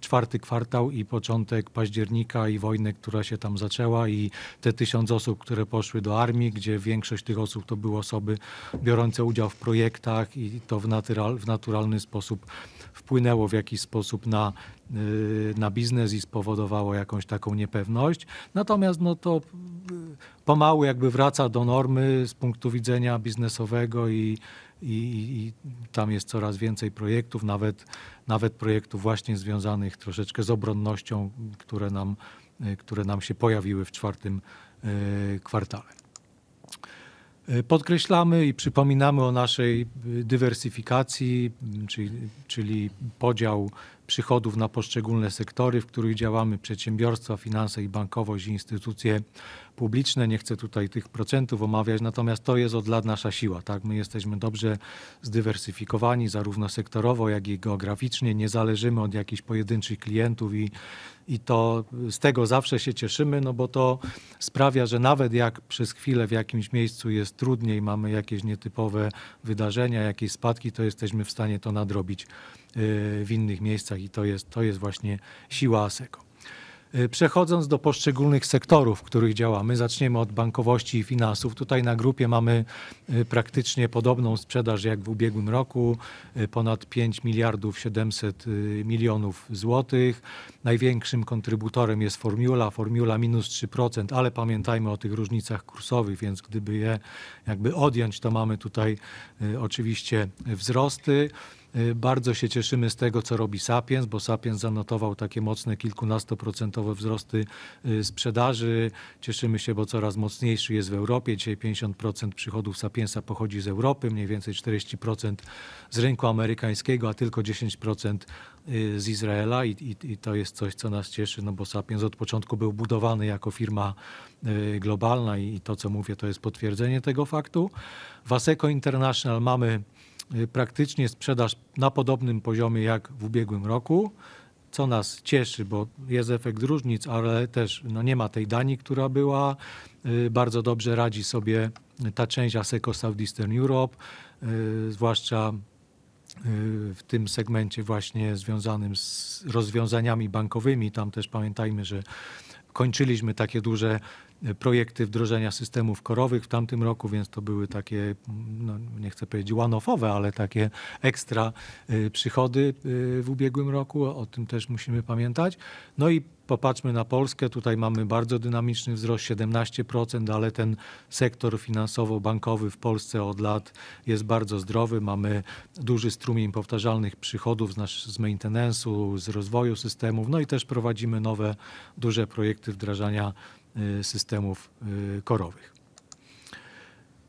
czwarty kwartał i początek października i wojnę, która się tam zaczęła i te tysiąc osób, które poszły do armii, gdzie większość tych osób to były osoby biorące udział w projektach i to w, natural, w naturalny sposób wpłynęło w jakiś sposób na, na biznes i spowodowało jakąś taką niepewność. Natomiast no to pomału jakby wraca do normy z punktu widzenia biznesowego i, i, i, tam jest coraz więcej projektów, nawet, nawet projektów właśnie związanych troszeczkę z obronnością, które nam, które nam się pojawiły w czwartym kwartale. Podkreślamy i przypominamy o naszej dywersyfikacji, czyli, czyli, podział przychodów na poszczególne sektory, w których działamy przedsiębiorstwa, finanse i bankowość instytucje publiczne. Nie chcę tutaj tych procentów omawiać, natomiast to jest od lat nasza siła. Tak? My jesteśmy dobrze zdywersyfikowani, zarówno sektorowo, jak i geograficznie. Nie zależymy od jakichś pojedynczych klientów i, i to z tego zawsze się cieszymy, no bo to sprawia, że nawet jak przez chwilę w jakimś miejscu jest trudniej, mamy jakieś nietypowe wydarzenia, jakieś spadki, to jesteśmy w stanie to nadrobić y, w innych miejscach i to jest, to jest właśnie siła ASECO. Y, przechodząc do poszczególnych sektorów, w których działamy, zaczniemy od bankowości i finansów. Tutaj na grupie mamy y, praktycznie podobną sprzedaż jak w ubiegłym roku, y, ponad 5 miliardów 700 milionów złotych. Największym kontrybutorem jest Formula, Formula minus 3%, ale pamiętajmy o tych różnicach kursowych, więc gdyby je jakby odjąć, to mamy tutaj oczywiście wzrosty. Y, bardzo się cieszymy z tego, co robi Sapiens, bo Sapiens zanotował takie mocne kilkunastoprocentowe wzrosty y, sprzedaży. Cieszymy się, bo coraz mocniejszy jest w Europie. Dzisiaj 50% przychodów Sapiensa pochodzi z Europy, mniej więcej 40% z rynku amerykańskiego, a tylko 10% y, z Izraela I, i, i, to jest coś, co nas cieszy, no bo Sapiens od początku był budowany jako firma globalna i, i to, co mówię, to jest potwierdzenie tego faktu. W Aseco International mamy praktycznie sprzedaż na podobnym poziomie jak w ubiegłym roku, co nas cieszy, bo jest efekt różnic, ale też no nie ma tej Danii, która była. Y, bardzo dobrze radzi sobie ta część ASECO Southeastern Europe, y, zwłaszcza w tym segmencie właśnie związanym z rozwiązaniami bankowymi. Tam też pamiętajmy, że kończyliśmy takie duże projekty wdrożenia systemów korowych w tamtym roku, więc to były takie, no, nie chcę powiedzieć one-offowe, ale takie ekstra y, przychody y, w ubiegłym roku. O tym też musimy pamiętać. No i popatrzmy na Polskę. Tutaj mamy bardzo dynamiczny wzrost 17%, ale ten sektor finansowo-bankowy w Polsce od lat jest bardzo zdrowy. Mamy duży strumień powtarzalnych przychodów z, nasz, z maintenance'u, z rozwoju systemów. No i też prowadzimy nowe, duże projekty wdrażania systemów y, korowych.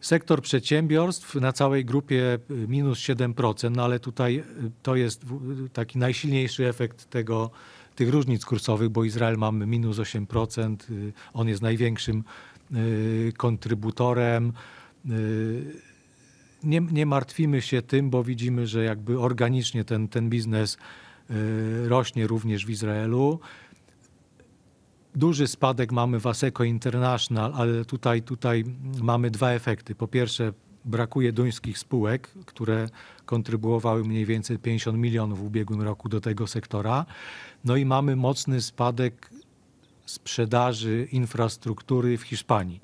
Sektor przedsiębiorstw na całej grupie y, minus 7%, no ale tutaj to jest taki najsilniejszy efekt tego, tych różnic kursowych, bo Izrael mamy minus 8%, on jest największym kontrybutorem. Nie, nie martwimy się tym, bo widzimy, że jakby organicznie ten, ten biznes rośnie również w Izraelu. Duży spadek mamy w Aseco International, ale tutaj, tutaj mamy dwa efekty. Po pierwsze, brakuje duńskich spółek, które kontrybuowały mniej więcej 50 milionów w ubiegłym roku do tego sektora. No i mamy mocny spadek sprzedaży infrastruktury w Hiszpanii.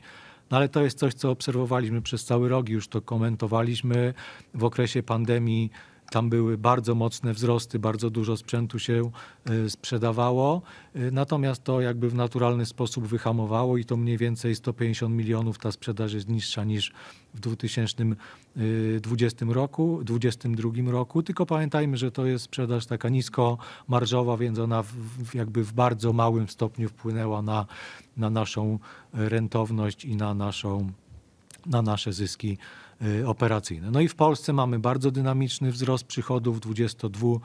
No ale to jest coś, co obserwowaliśmy przez cały rok, już to komentowaliśmy. W okresie pandemii Tam były bardzo mocne wzrosty, bardzo dużo sprzętu się e, sprzedawało. E, Natomiast to jakby w naturalny sposób wyhamowało i to mniej więcej 150 milionów ta sprzedaż jest niższa niż w 2020 roku, 2022 roku. Tylko pamiętajmy, że to jest sprzedaż taka nisko marżowa, więc ona w, jakby w bardzo małym stopniu wpłynęła na, na naszą rentowność i na naszą na nasze zyski operacyjne. No i w Polsce mamy bardzo dynamiczny wzrost przychodów 22%.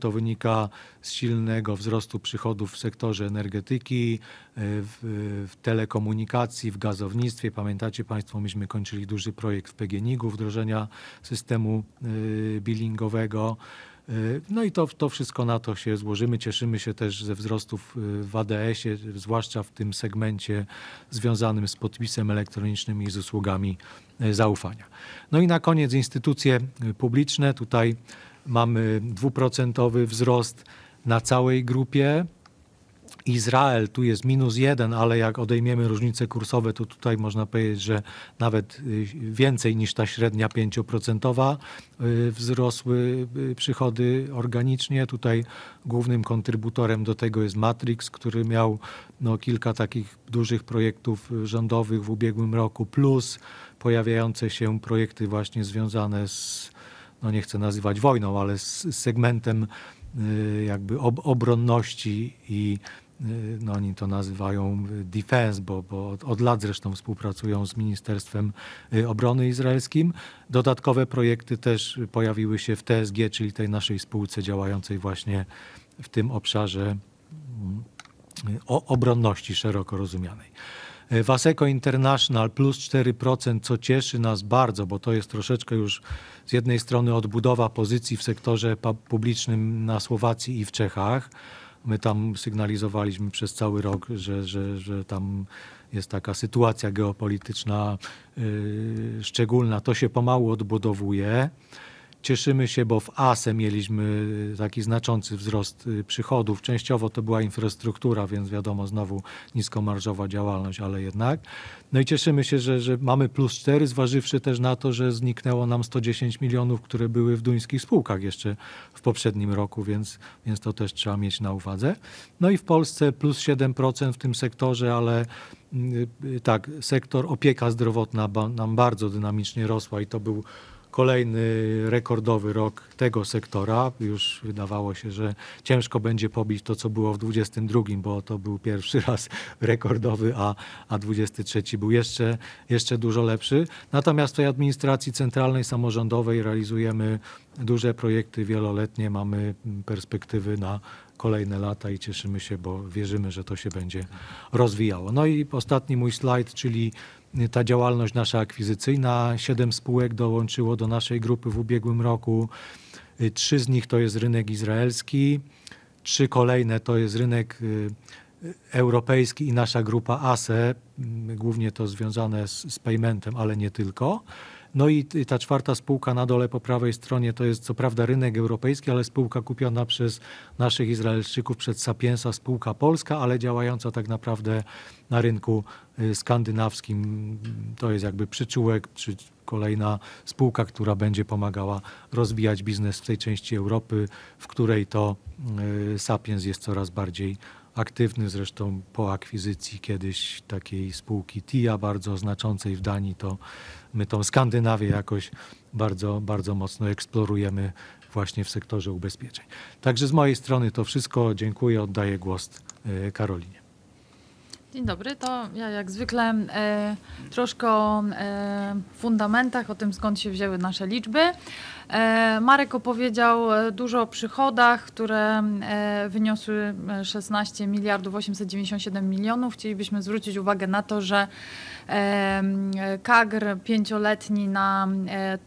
To wynika z silnego wzrostu przychodów w sektorze energetyki, y, w, w telekomunikacji, w gazownictwie. Pamiętacie Państwo, myśmy kończyli duży projekt w PGNiG-u wdrożenia systemu y, billingowego. No i to, to wszystko na to się złożymy. Cieszymy się też ze wzrostów y, w ADS-ie, zwłaszcza w tym segmencie związanym z podpisem elektronicznym i z usługami y, zaufania. No i na koniec instytucje y, publiczne. Tutaj mamy dwuprocentowy wzrost na całej grupie. Izrael tu jest minus jeden, ale jak odejmiemy różnice kursowe, to tutaj można powiedzieć, że nawet y, więcej niż ta średnia 5% y, wzrosły y, przychody organicznie. Tutaj głównym kontrybutorem do tego jest Matrix, który miał no, kilka takich dużych projektów rządowych w ubiegłym roku, plus pojawiające się projekty właśnie związane z, no nie chcę nazywać wojną, ale z, segmentem jakby ob, obronności i no oni to nazywają y, defense, bo, bo od, lat zresztą współpracują z Ministerstwem y, Obrony Izraelskim. Dodatkowe projekty też pojawiły się w TSG, czyli tej naszej spółce działającej właśnie w tym obszarze mm, obronności szeroko rozumianej. E, Waseco International plus 4%, co cieszy nas bardzo, bo to jest troszeczkę już z jednej strony odbudowa pozycji w sektorze publicznym na Słowacji i w Czechach. My tam sygnalizowaliśmy przez cały rok, że, że, że tam jest taka sytuacja geopolityczna yy, szczególna. To się pomału odbudowuje. Cieszymy się, bo w ASE mieliśmy taki znaczący wzrost y, przychodów. Częściowo to była infrastruktura, więc wiadomo, znowu niskomarżowa działalność, ale jednak. No i cieszymy się, że, że mamy plus 4, zważywszy też na to, że zniknęło nam 110 milionów, które były w duńskich spółkach jeszcze w poprzednim roku, więc, więc to też trzeba mieć na uwadze. No i w Polsce plus 7% w tym sektorze, ale y, y, tak, sektor opieka zdrowotna nam bardzo dynamicznie rosła i to był kolejny rekordowy rok tego sektora. Już wydawało się, że ciężko będzie pobić to, co było w 22, bo to był pierwszy raz rekordowy, a, a 23 był jeszcze, jeszcze dużo lepszy. Natomiast w tej administracji centralnej, samorządowej realizujemy duże projekty wieloletnie, mamy perspektywy na kolejne lata i cieszymy się, bo wierzymy, że to się będzie rozwijało. No i ostatni mój slajd, czyli ta działalność nasza akwizycyjna. Siedem spółek dołączyło do naszej grupy w ubiegłym roku. Y, Trzy z nich to jest rynek izraelski, trzy kolejne to jest rynek y, y, europejski i nasza grupa ASE, mm, głównie to związane z, z paymentem, ale nie tylko. No i ta czwarta spółka na dole po prawej stronie to jest co prawda rynek europejski, ale spółka kupiona przez naszych Izraelczyków, przez Sapiensa, spółka polska, ale działająca tak naprawdę na rynku y, skandynawskim. To jest jakby przyczółek, czy kolejna spółka, która będzie pomagała rozwijać biznes w tej części Europy, w której to y, Sapiens jest coraz bardziej aktywny. Zresztą po akwizycji kiedyś takiej spółki TIA, bardzo znaczącej w Danii, to my tą Skandynawię jakoś bardzo, bardzo mocno eksplorujemy właśnie w sektorze ubezpieczeń. Także z mojej strony to wszystko. Dziękuję. Oddaję głos y, Karolinie. Dzień dobry, to ja jak zwykle e, troszkę o e, fundamentach, o tym skąd się wzięły nasze liczby. E, Marek opowiedział e, dużo o przychodach, które e, wyniosły e, 16 miliardów 897 milionów. Chcielibyśmy zwrócić uwagę na to, że KAGR pięcioletni na,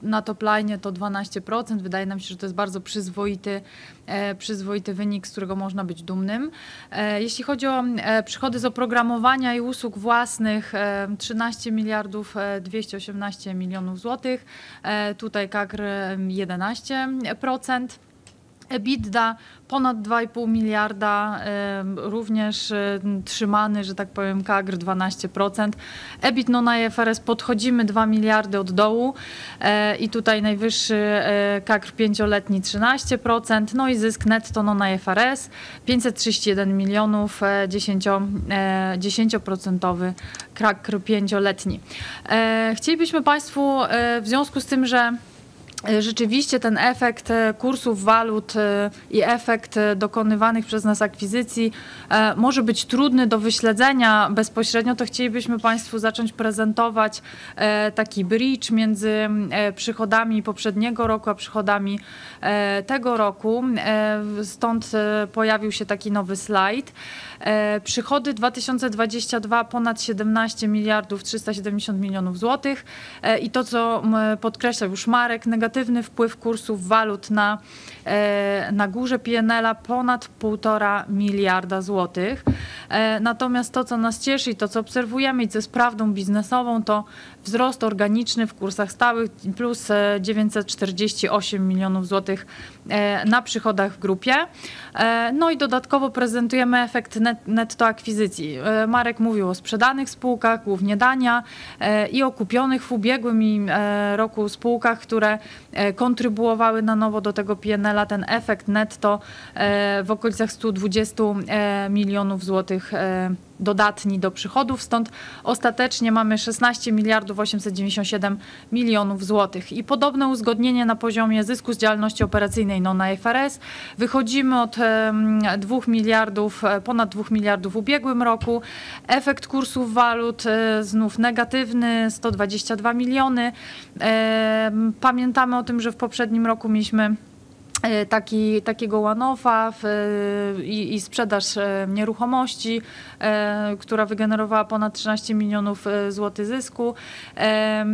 na top line to 12%. Wydaje nam się, że to jest bardzo przyzwoity, przyzwoity wynik, z którego można być dumnym. Jeśli chodzi o przychody z oprogramowania i usług własnych, e, 13 miliardów e, 218 milionów złotych. Tutaj KAGR 11%. EBITDA ponad 2,5 miliarda, również e, trzymany, że tak powiem, KAGR 12%. EBIT non IFRS podchodzimy 2 miliardy od dołu e, i tutaj najwyższy KAGR pięcioletni 13%, no i zysk netto non IFRS 531 milionów, e, 10, e, 10% KAGR pięcioletni. E, Chcielibyśmy Państwu e, w związku z tym, że Rzeczywiście ten efekt e, kursów walut e, i efekt e, dokonywanych przez nas akwizycji e, może być trudny do wyśledzenia bezpośrednio, to chcielibyśmy Państwu zacząć prezentować e, taki bridge między e, przychodami poprzedniego roku a przychodami e, tego roku. E, Stąd e, pojawił się taki nowy slajd. E, Przychody 2022 ponad 17 miliardów 370 milionów złotych E, i to, co podkreślał już Marek, negatywny wpływ kursów walut na, e, na górze PNL-a ponad 1,5 miliarda złotych. Natomiast to, co nas cieszy i to, co obserwujemy i co jest prawdą biznesową, to wzrost organiczny w kursach stałych plus e, 948 milionów złotych e, na przychodach w grupie. E, No i dodatkowo prezentujemy efekt net, netto akwizycji. E, Marek mówił o sprzedanych spółkach, głównie Dania e, i o kupionych w ubiegłym e, roku spółkach, które e, kontrybuowały na nowo do tego PNL-a. Ten efekt netto e, w okolicach 120 e, milionów złotych e, dodatni do przychodów, stąd ostatecznie mamy 16 miliardów 897 milionów złotych. I podobne uzgodnienie na poziomie zysku z działalności operacyjnej non-IFRS. Wychodzimy od em, 2 miliardów, e, ponad 2 miliardów w ubiegłym roku. Efekt kursów walut e, znów negatywny, 122 miliony. Em, Pamiętamy o tym, że w poprzednim roku mieliśmy e, taki, takiego one-offa w, i, i sprzedaż e, nieruchomości, e, która wygenerowała ponad 13 milionów e, złotych zysku. E,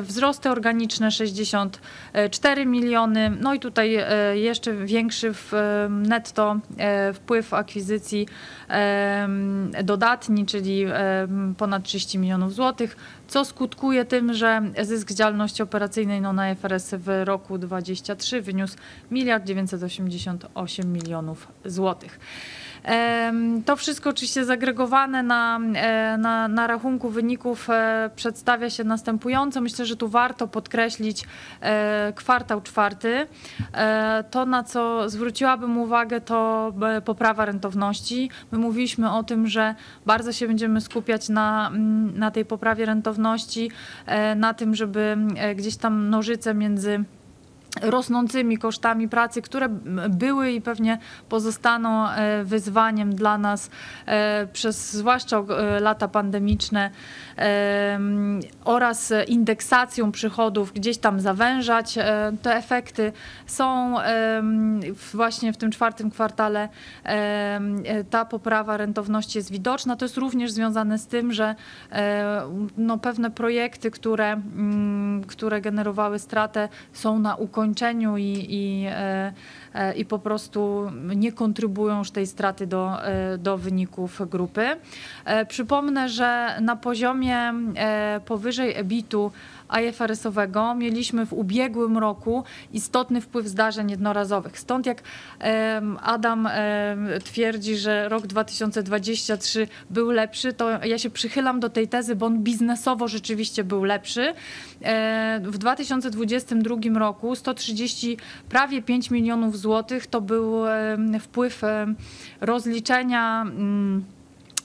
Wzrosty organiczne 64 miliony. No i tutaj e, jeszcze większy e, netto e, wpływ akwizycji dodatni, czyli ponad 30 milionów złotych, co skutkuje tym, że zysk działalności operacyjnej no, na IFRS w roku 2023 wyniósł 1 988 milionów złotych. To wszystko oczywiście zagregowane na, e, na, na rachunku wyników e, przedstawia się następująco. Myślę, że tu warto podkreślić e, kwartał czwarty. To, na co zwróciłabym uwagę, to poprawa rentowności. My mówiliśmy o tym, że bardzo się będziemy skupiać na, na tej poprawie rentowności, na tym, żeby gdzieś tam nożyce między rosnącymi kosztami pracy, które były i pewnie pozostaną e, wyzwaniem dla nas e, przez zwłaszcza e, lata pandemiczne oraz indeksacją przychodów gdzieś tam zawężać. E, Te efekty są właśnie w tym czwartym kwartale e, ta poprawa rentowności jest widoczna. To jest również związane z tym, że e, no, pewne projekty, które, mm, które generowały stratę są na ukończeniu i, i, i po prostu nie kontrybują już tej straty do, e, do wyników grupy. E, Przypomnę, że na poziomie e, powyżej EBIT-u IFRS-owego mieliśmy w ubiegłym roku istotny wpływ zdarzeń jednorazowych. Stąd jak Adam twierdzi, że rok 2023 był lepszy, to ja się przychylam do tej tezy, bo on biznesowo rzeczywiście był lepszy. E, W 2022 roku 130, prawie 5 milionów złotych to był wpływ rozliczenia mm,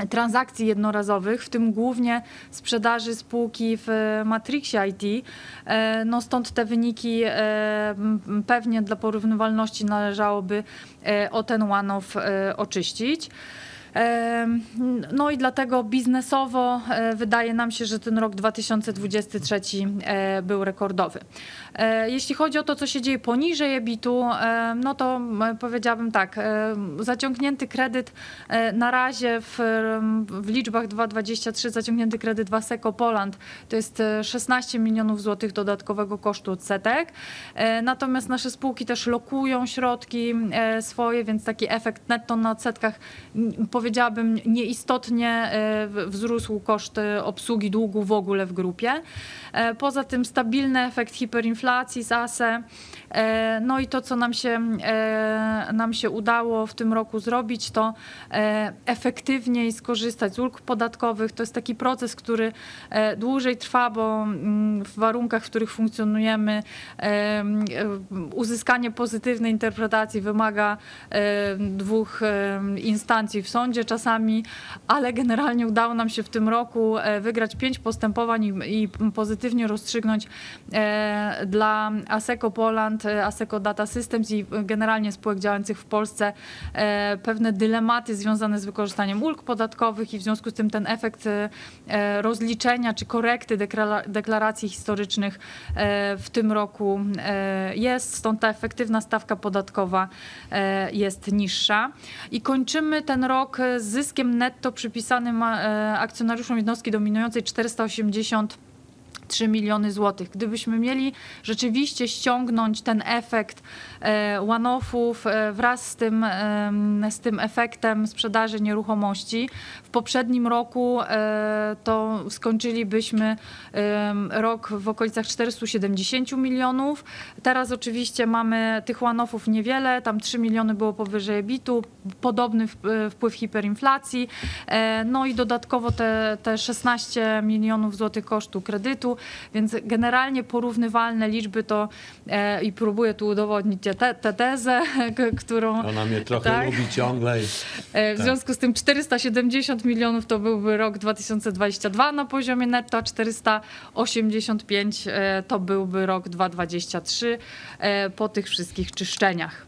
transakcji jednorazowych, w tym głównie sprzedaży spółki w Matrixie IT. E, No stąd te wyniki e, pewnie dla porównywalności należałoby e, o ten one-off e, oczyścić. No i dlatego biznesowo e, wydaje nam się, że ten rok 2023 e, był rekordowy. E, Jeśli chodzi o to, co się dzieje poniżej EBIT-u, no to powiedziałabym tak, zaciągnięty kredyt na razie w, w liczbach 2,23 zaciągnięty kredyt Waseco Poland to jest e, 16 milionów złotych dodatkowego kosztu odsetek. Natomiast nasze spółki też lokują środki swoje, więc taki efekt netto na odsetkach powiedziałabym nieistotnie e, wzrósł koszt e, obsługi długu w ogóle w grupie. E, Poza tym stabilny efekt hiperinflacji z ASE. No i to, co nam się, nam się udało w tym roku zrobić, to efektywniej skorzystać z ulg podatkowych. To jest taki proces, który dłużej trwa, bo mm, w warunkach, w których funkcjonujemy, uzyskanie pozytywnej interpretacji wymaga dwóch instancji w sądzie czasami, ale generalnie udało nam się w tym roku e, wygrać pięć postępowań i, i pozytywnie rozstrzygnąć e, dla ASECO Poland, e, ASECO Data Systems i generalnie spółek działających w Polsce pewne dylematy związane z wykorzystaniem ulg podatkowych i w związku z tym ten efekt rozliczenia czy korekty deklara- deklaracji historycznych w tym roku jest, stąd ta efektywna stawka podatkowa jest niższa. I kończymy ten rok zyskiem netto przypisanym e, akcjonariuszom jednostki dominującej 480 3 miliony złotych. Gdybyśmy mieli rzeczywiście ściągnąć ten efekt e, one-offów e, wraz z tym, z tym efektem sprzedaży nieruchomości, w poprzednim roku e, to skończylibyśmy rok w okolicach 470 milionów. Teraz oczywiście mamy tych one-offów niewiele, tam 3 miliony było powyżej EBIT-u, podobny wp- wpływ hiperinflacji, no i dodatkowo te, te 16 milionów złotych kosztu kredytu, więc generalnie porównywalne liczby to e, i próbuję tu udowodnić tę te, tezę, k- którą... Ona mnie trochę Tak. lubi ciągle. E, W związku z tym 470 milionów to byłby rok 2022 na poziomie netto, a 485 e, to byłby rok 2023 e, po tych wszystkich czyszczeniach.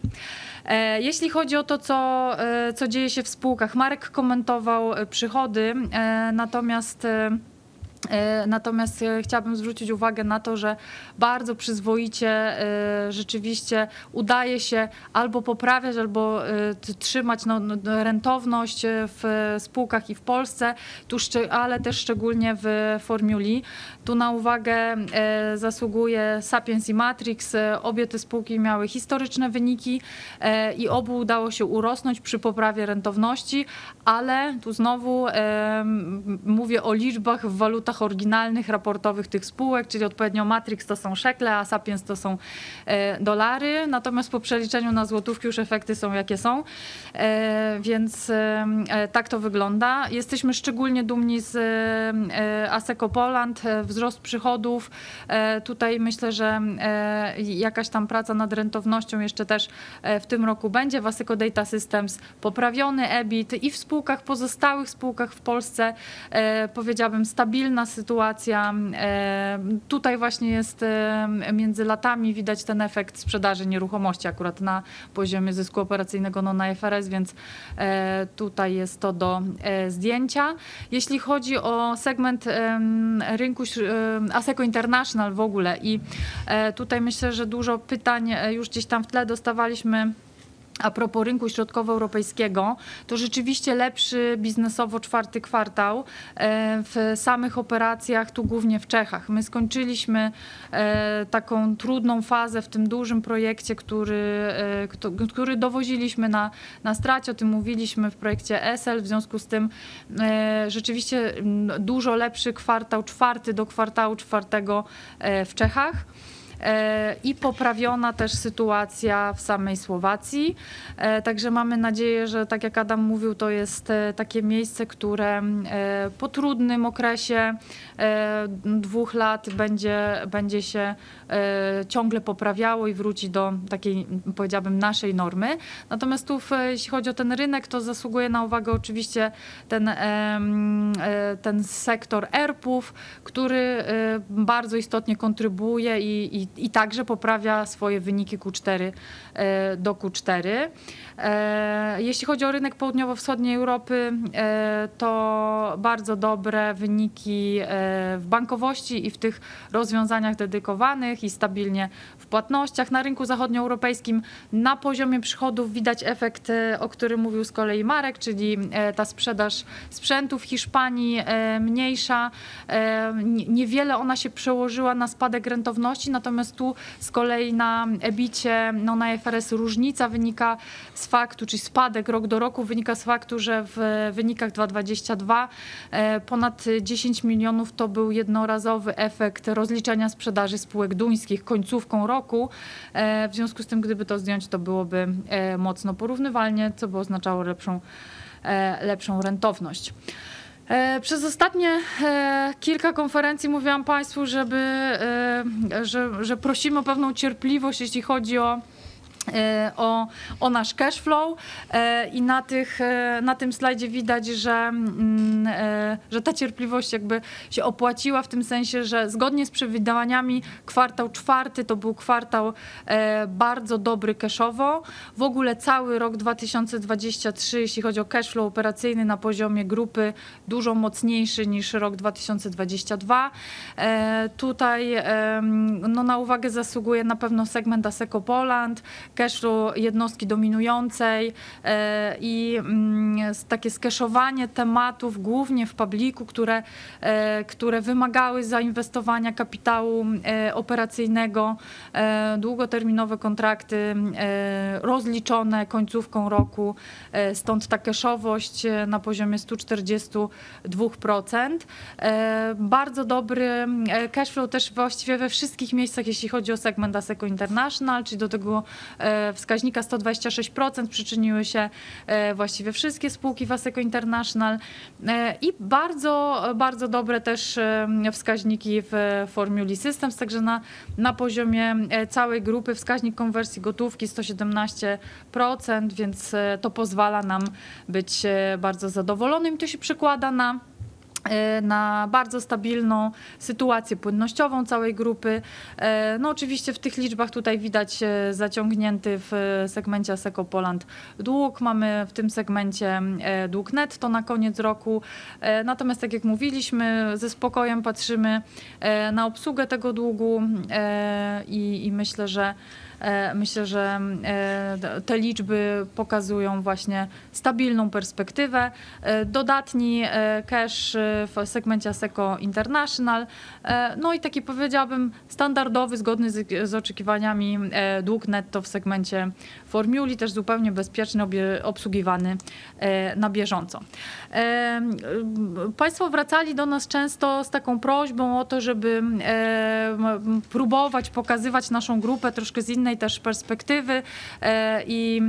E, Jeśli chodzi o to, co, co dzieje się w spółkach, Marek komentował przychody, natomiast Natomiast e, chciałabym zwrócić uwagę na to, że bardzo przyzwoicie e, rzeczywiście udaje się albo poprawiać, albo e, trzymać no, no, rentowność e, w spółkach i w Polsce, tu ale też szczególnie w Formuli. Tu na uwagę e, zasługuje Sapiens i Matrix. E, Obie te spółki miały historyczne wyniki e, i obu udało się urosnąć przy poprawie rentowności, ale tu znowu e, mówię o liczbach w walutach oryginalnych, raportowych tych spółek, czyli odpowiednio Matrix to są szekle, a Sapiens to są e, dolary, natomiast po przeliczeniu na złotówki już efekty są jakie są, e, więc e, tak to wygląda. Jesteśmy szczególnie dumni z Aseco Poland, wzrost przychodów. Tutaj myślę, że jakaś tam praca nad rentownością jeszcze też w tym roku będzie. W Aseco Data Systems poprawiony EBIT i w spółkach, pozostałych spółkach w Polsce powiedziałabym stabilna sytuacja. E, Tutaj właśnie jest e, między latami widać ten efekt sprzedaży nieruchomości akurat na poziomie zysku operacyjnego no na IFRS, więc e, tutaj jest to do zdjęcia. Jeśli chodzi o segment rynku Aseco International w ogóle i tutaj myślę, że dużo pytań już gdzieś tam w tle dostawaliśmy a propos rynku środkowoeuropejskiego, to rzeczywiście lepszy biznesowo czwarty kwartał e, w samych operacjach, tu głównie w Czechach. My skończyliśmy e, taką trudną fazę w tym dużym projekcie, który, e, który dowoziliśmy na, na stracie, o tym mówiliśmy w projekcie ESL, w związku z tym rzeczywiście dużo lepszy kwartał, czwarty do kwartału czwartego w Czechach. E, i poprawiona też sytuacja w samej Słowacji. E, Także mamy nadzieję, że tak jak Adam mówił, to jest e, takie miejsce, które po trudnym okresie dwóch lat będzie, będzie się ciągle poprawiało i wróci do takiej, powiedziałabym, naszej normy. Natomiast tu, jeśli chodzi o ten rynek, to zasługuje na uwagę oczywiście ten, ten sektor ERP-ów, który bardzo istotnie kontrybuje i, i, i także poprawia swoje wyniki Q4 e, do Q4. E, Jeśli chodzi o rynek południowo-wschodniej Europy, e, to bardzo dobre wyniki w bankowości i w tych rozwiązaniach dedykowanych i stabilnie w płatnościach. Na rynku zachodnioeuropejskim na poziomie przychodów widać efekt, o którym mówił z kolei Marek, czyli ta sprzedaż sprzętu w Hiszpanii mniejsza. Nie- Niewiele ona się przełożyła na spadek rentowności, natomiast natomiast tu z kolei na EBICie, no na IFRS różnica wynika z faktu, czyli spadek rok do roku wynika z faktu, że w wynikach 2022 e, ponad 10 milionów to był jednorazowy efekt rozliczenia sprzedaży spółek duńskich końcówką roku. E, W związku z tym, gdyby to zdjąć, to byłoby e, mocno porównywalnie, co by oznaczało lepszą, lepszą rentowność. E, Przez ostatnie e, kilka konferencji mówiłam Państwu, żeby, e, że, że prosimy o pewną cierpliwość, jeśli chodzi o o, o nasz cash flow e, i na, tych, e, na tym slajdzie widać, że, mm, e, że ta cierpliwość jakby się opłaciła w tym sensie, że zgodnie z przewidywaniami kwartał czwarty to był kwartał bardzo dobry cashowo. W ogóle cały rok 2023, jeśli chodzi o cash flow operacyjny na poziomie grupy, dużo mocniejszy niż rok 2022. E, Tutaj no, na uwagę zasługuje na pewno segment Aseco Poland, cashflow jednostki dominującej e, i mm, takie skeszowanie tematów głównie w publiku, które, e, które wymagały zainwestowania kapitału e, operacyjnego, długoterminowe kontrakty rozliczone końcówką roku, stąd ta keszowość na poziomie 142%. E, Bardzo dobry cashflow też właściwie we wszystkich miejscach, jeśli chodzi o segment Aseco International, czyli do tego wskaźnika 126% przyczyniły się e, właściwie wszystkie spółki w Aseco International E, i bardzo, bardzo dobre też e, wskaźniki w Formuli Systems, także na, na poziomie e, całej grupy wskaźnik konwersji gotówki 117%, więc e, to pozwala nam być e, bardzo zadowolonym. To się przekłada na e, na bardzo stabilną sytuację płynnościową całej grupy. E, No oczywiście w tych liczbach tutaj widać e, zaciągnięty w segmencie Aseco Poland dług. Mamy w tym segmencie dług netto na koniec roku. Natomiast tak jak mówiliśmy, ze spokojem patrzymy na obsługę tego długu i, i myślę, że Myślę, że e, te liczby pokazują właśnie stabilną perspektywę. E, Dodatni e, cash e, w segmencie Aseco International. E, No i taki powiedziałabym standardowy, zgodny z, z oczekiwaniami e, dług netto w segmencie Formuli, też zupełnie bezpieczny, obsługiwany e, na bieżąco. Państwo wracali do nas często z taką prośbą o to, żeby próbować pokazywać naszą grupę troszkę z innej też perspektywy i,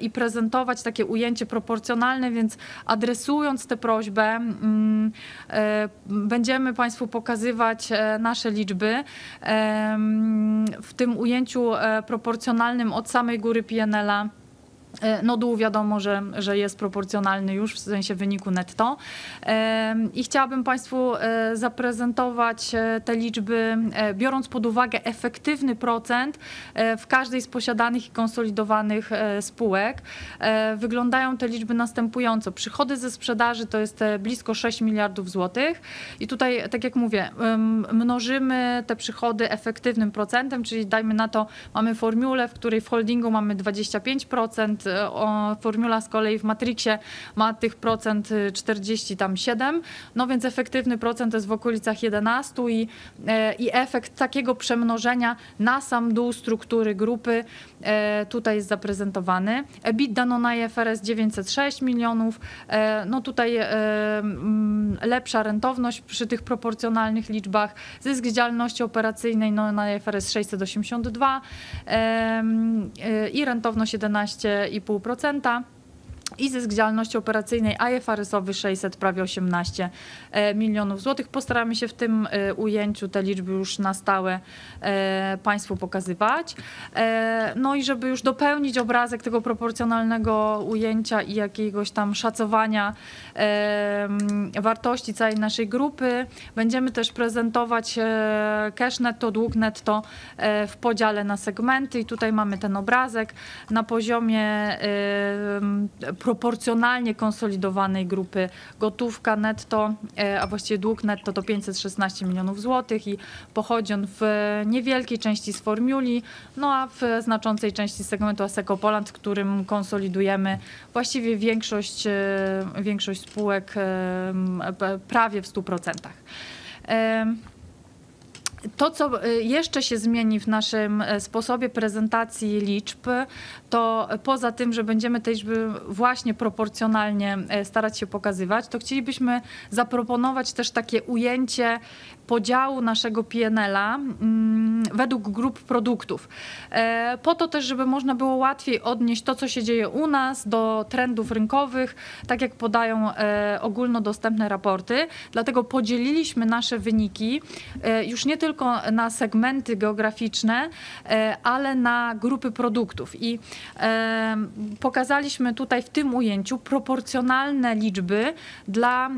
i prezentować takie ujęcie proporcjonalne, więc adresując tę prośbę, mm, będziemy Państwu pokazywać e, nasze liczby w tym ujęciu e, proporcjonalnym od samej góry PNL-a. E, No dół wiadomo, że, że jest proporcjonalny już w sensie wyniku netto. Em, I chciałabym Państwu e, zaprezentować e, te liczby, e, biorąc pod uwagę efektywny procent e, w każdej z posiadanych i konsolidowanych e, spółek. E, Wyglądają te liczby następująco. Przychody ze sprzedaży to jest e, blisko 6 miliardów złotych. I tutaj, tak jak mówię, mnożymy te przychody efektywnym procentem, czyli dajmy na to, mamy formułę, w której w holdingu mamy 25%, e, o, formula z kolei w Matrixie ma tych procent y, 40 tam 7, no więc efektywny procent jest w okolicach 11 i, e, i efekt takiego przemnożenia na sam dół struktury grupy e, tutaj jest zaprezentowany. EBITDA no na IFRS 906 milionów, e, no tutaj mm, lepsza rentowność przy tych proporcjonalnych liczbach, zysk z działalności operacyjnej no na IFRS 682 em, e, i rentowność 11,5%. půl procenta. I zysk działalności operacyjnej IFRS-owy 600, prawie 18 e, milionów złotych. Postaramy się w tym e, ujęciu te liczby już na stałe e, Państwu pokazywać. No i żeby już dopełnić obrazek tego proporcjonalnego ujęcia i jakiegoś tam szacowania e, m, wartości całej naszej grupy, będziemy też prezentować cash netto, dług netto w podziale na segmenty i tutaj mamy ten obrazek na poziomie proporcjonalnie konsolidowanej grupy gotówka netto, e, a właściwie dług netto to 516 milionów złotych i pochodzi on w niewielkiej części z formuli, no a w znaczącej części segmentu Aseco Poland, w którym konsolidujemy właściwie większość, e, większość spółek e, prawie w 100%. To, co y, jeszcze się zmieni w naszym e, sposobie prezentacji liczb, to poza tym, że będziemy te liczby właśnie proporcjonalnie e, starać się pokazywać, to chcielibyśmy zaproponować też takie ujęcie podziału naszego PNL-a mm, według grup produktów. E, Po to też, żeby można było łatwiej odnieść to, co się dzieje u nas do trendów rynkowych, tak jak podają e, ogólnodostępne raporty. Dlatego podzieliliśmy nasze wyniki e, już nie tylko na segmenty geograficzne, ale na grupy produktów. I pokazaliśmy tutaj w tym ujęciu proporcjonalne liczby dla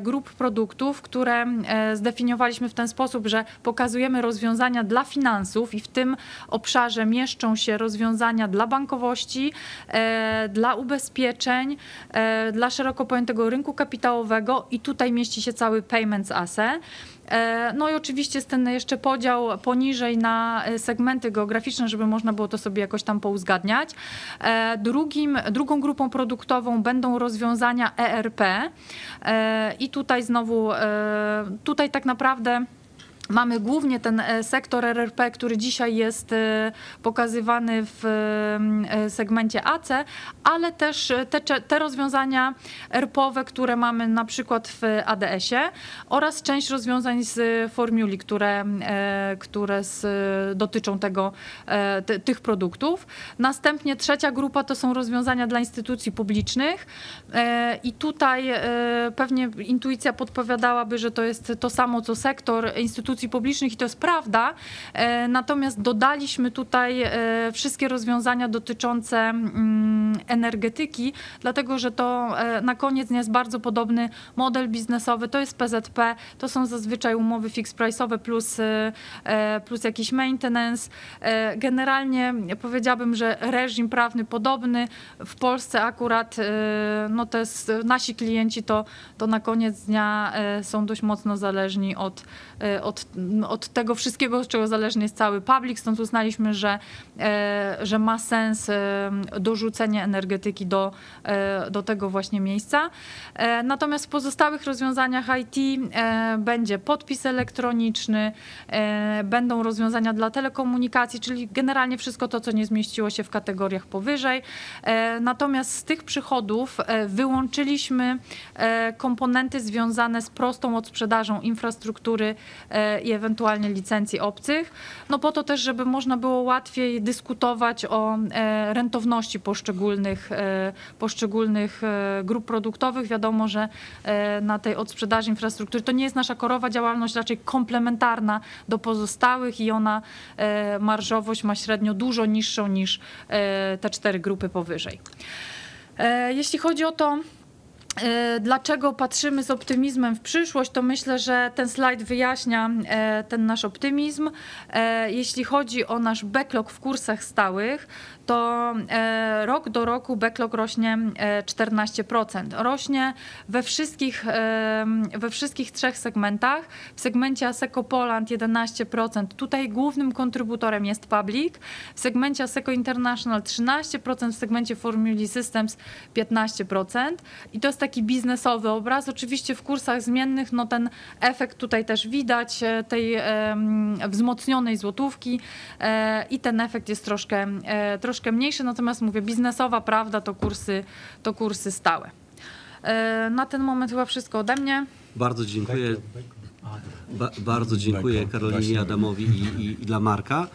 grup produktów, które e, zdefiniowaliśmy w ten sposób, że pokazujemy rozwiązania dla finansów i w tym obszarze mieszczą się rozwiązania dla bankowości, e, dla ubezpieczeń, e, dla szeroko pojętego rynku kapitałowego i tutaj mieści się cały Payments ASE. E, No i oczywiście jest ten jeszcze podział poniżej na e, segmenty geograficzne, żeby można było to sobie jakoś tam pouzgadniać. E, Drugim, drugą grupą produktową będą rozwiązania ERP i tutaj znowu, tutaj tak naprawdę Mamy głównie ten e, sektor RRP, który dzisiaj jest e, pokazywany w e, segmencie AC, ale też te, te rozwiązania ERP-owe, które mamy na przykład w ADS-ie oraz część rozwiązań z formuli, które, które z, dotyczą tego, te, tych produktów. Następnie trzecia grupa to są rozwiązania dla instytucji publicznych i tutaj pewnie intuicja podpowiadałaby, że to jest to samo co sektor instytucji publicznych i to jest prawda. E, Natomiast dodaliśmy tutaj e, wszystkie rozwiązania dotyczące mm, energetyki, dlatego że to e, na koniec jest bardzo podobny model biznesowy. To jest PZP, to są zazwyczaj umowy fix price'owe plus, plus jakiś maintenance. Generalnie powiedziałabym, że reżim prawny podobny. W Polsce akurat no to jest, nasi klienci to, to na koniec dnia są dość mocno zależni od, e, od, tego wszystkiego, od czego zależny jest cały public. Stąd uznaliśmy, że, e, że ma sens e, dorzucenie energetyki do, e, do tego właśnie miejsca. Natomiast w pozostałych rozwiązaniach IT będzie podpis elektroniczny, będą rozwiązania dla telekomunikacji, czyli generalnie wszystko to, co nie zmieściło się w kategoriach powyżej. Natomiast z tych przychodów wyłączyliśmy komponenty związane z prostą odsprzedażą infrastruktury i ewentualnie licencji obcych. No po to też, żeby można było łatwiej dyskutować o e, rentowności poszczególnych, e, poszczególnych e, grup produktowych. Wiadomo, że na tej odsprzedaży infrastruktury to nie jest nasza korowa działalność, raczej komplementarna do pozostałych i ona marżowość ma średnio dużo niższą niż te cztery grupy powyżej. Jeśli chodzi o to, dlaczego patrzymy z optymizmem w przyszłość, to myślę, że ten slajd wyjaśnia e, ten nasz optymizm. E, Jeśli chodzi o nasz backlog w kursach stałych, to e, rok do roku backlog rośnie e, 14%. Rośnie we wszystkich, e, we wszystkich trzech segmentach. W segmencie Aseco Poland 11%. Tutaj głównym kontrybutorem jest Public. W segmencie Aseco International 13%, w segmencie Formuli Systems 15%. I to jest taki biznesowy obraz. Oczywiście w kursach zmiennych no ten efekt tutaj też widać, e, tej wzmocnionej złotówki e, i ten efekt jest troszkę, e, troszkę mniejszy, natomiast mówię, biznesowa prawda to kursy, to kursy stałe. Na ten moment chyba wszystko ode mnie. Bardzo dziękuję. Ba, bardzo dziękuję Karolinie Adamowi i, i, i dla Marka.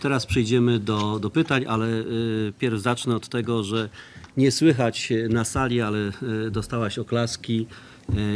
Teraz przejdziemy do, do pytań, ale y, pierw zacznę od tego, że nie słychać na sali, ale y, dostałaś oklaski.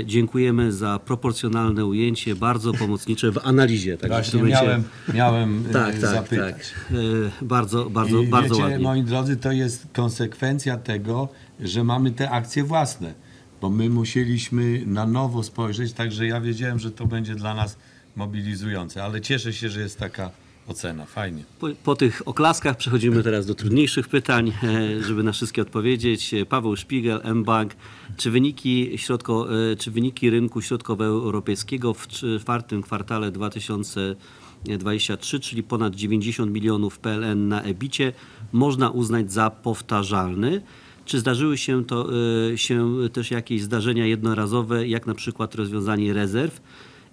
Y, dziękujemy za proporcjonalne ujęcie, bardzo pomocnicze w analizie. Także w Właśnie momencie- miałem, miałem tak, e, tak, zapytać. tak. Bardzo, bardzo, I bardzo wiecie, ładnie. moi drodzy, to jest konsekwencja tego, że mamy te akcje własne, bo my musieliśmy na nowo spojrzeć, także ja wiedziałem, że to będzie dla nas mobilizujące, ale cieszę się, że jest taka ocena. Fajnie. Po, po tych oklaskach przechodzimy teraz do trudniejszych pytań, e, żeby na wszystkie odpowiedzieć. E, Paweł Szpigel, mBank. Czy wyniki, środko, e, czy wyniki rynku środkowoeuropejskiego w czwartym kwartale 2023, czyli ponad 90 milionów PLN na EBICie, można uznać za powtarzalny? Czy zdarzyły się, to, się też jakieś zdarzenia jednorazowe, jak na przykład rozwiązanie rezerw?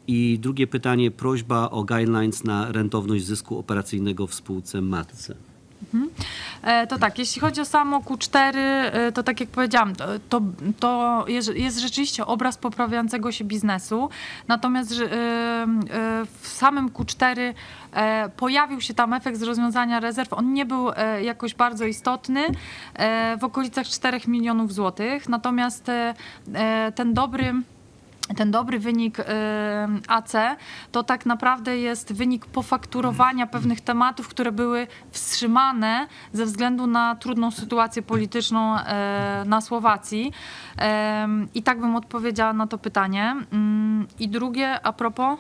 I drugie pytanie, prośba o guidelines na rentowność zysku operacyjnego w spółce matce. E, To tak, jeśli chodzi o samo Q4, e, to tak jak powiedziałam, to, to, jest, rzeczywiście obraz poprawiającego się biznesu. Natomiast e, w samym Q4 e, pojawił się tam efekt z rozwiązania rezerw. On nie był jakoś bardzo istotny, w okolicach 4 milionów złotych. Natomiast ten dobry ten dobry wynik y, AC to tak naprawdę jest wynik pofakturowania pewnych tematów, które były wstrzymane ze względu na trudną sytuację polityczną y, na Słowacji. Ym, I tak bym odpowiedziała na to pytanie. I drugie, a propos.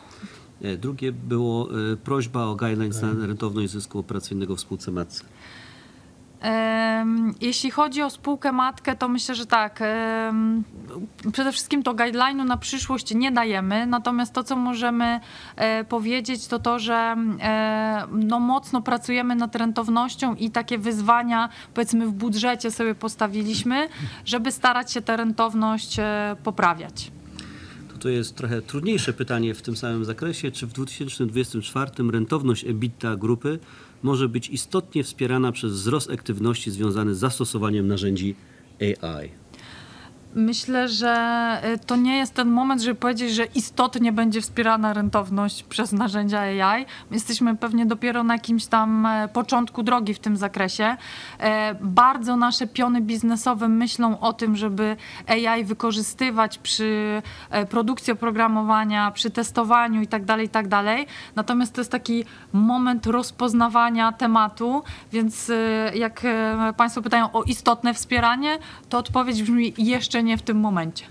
Drugie było prośba o guidelines na rentowność zysku operacyjnego w spółce matce. Jeśli chodzi o spółkę matkę, to myślę, że tak. Przede wszystkim to guideline'u na przyszłość nie dajemy, natomiast to, co możemy e, powiedzieć, to to, że no, mocno pracujemy nad rentownością i takie wyzwania, powiedzmy, w budżecie sobie postawiliśmy, żeby starać się tę rentowność e, poprawiać. To jest trochę trudniejsze pytanie w tym samym zakresie. Czy w 2024 rentowność EBITDA grupy może być istotnie wspierana przez wzrost aktywności związany z zastosowaniem narzędzi AI? Myślę, że y, to nie jest ten moment, żeby powiedzieć, że istotnie będzie wspierana rentowność przez narzędzia AI. My Jesteśmy pewnie dopiero na jakimś tam e, początku drogi w tym zakresie. E, Bardzo nasze piony biznesowe myślą o tym, żeby AI wykorzystywać przy e, produkcji oprogramowania, przy testowaniu itd., itd. Natomiast to jest taki moment rozpoznawania tematu, więc e, jak Państwo pytają o istotne wspieranie, to odpowiedź brzmi jeszcze nie w tym momencie.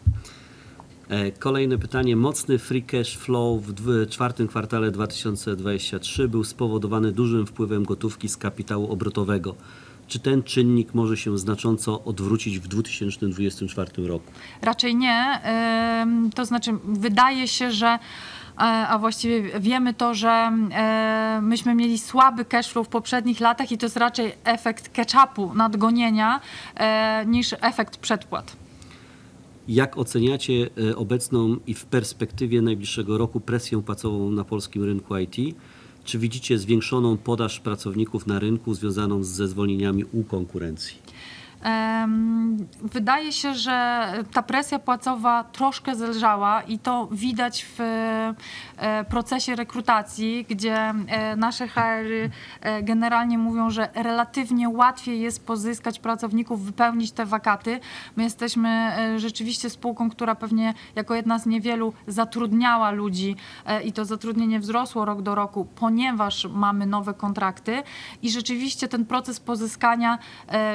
E, Kolejne pytanie. Mocny free cash flow w czwartym kwartale 2023 był spowodowany dużym wpływem gotówki z kapitału obrotowego. Czy ten czynnik może się znacząco odwrócić w 2024 roku? Raczej nie. To znaczy, wydaje się, że e, a właściwie wiemy to, że myśmy mieli słaby cashflow w poprzednich latach i to jest raczej efekt catch-upu, nadgonienia e, niż efekt przedpłat. Jak oceniacie e, obecną i w perspektywie najbliższego roku presję płacową na polskim rynku IT? Czy widzicie zwiększoną podaż pracowników na rynku związaną ze zwolnieniami u konkurencji? Wydaje się, że ta presja płacowa troszkę zelżała i to widać w e, procesie rekrutacji, gdzie e, nasze HR e, generalnie mówią, że relatywnie łatwiej jest pozyskać pracowników, wypełnić te wakaty. My jesteśmy rzeczywiście spółką, która pewnie jako jedna z niewielu zatrudniała ludzi i to zatrudnienie wzrosło rok do roku, ponieważ mamy nowe kontrakty i rzeczywiście ten proces pozyskania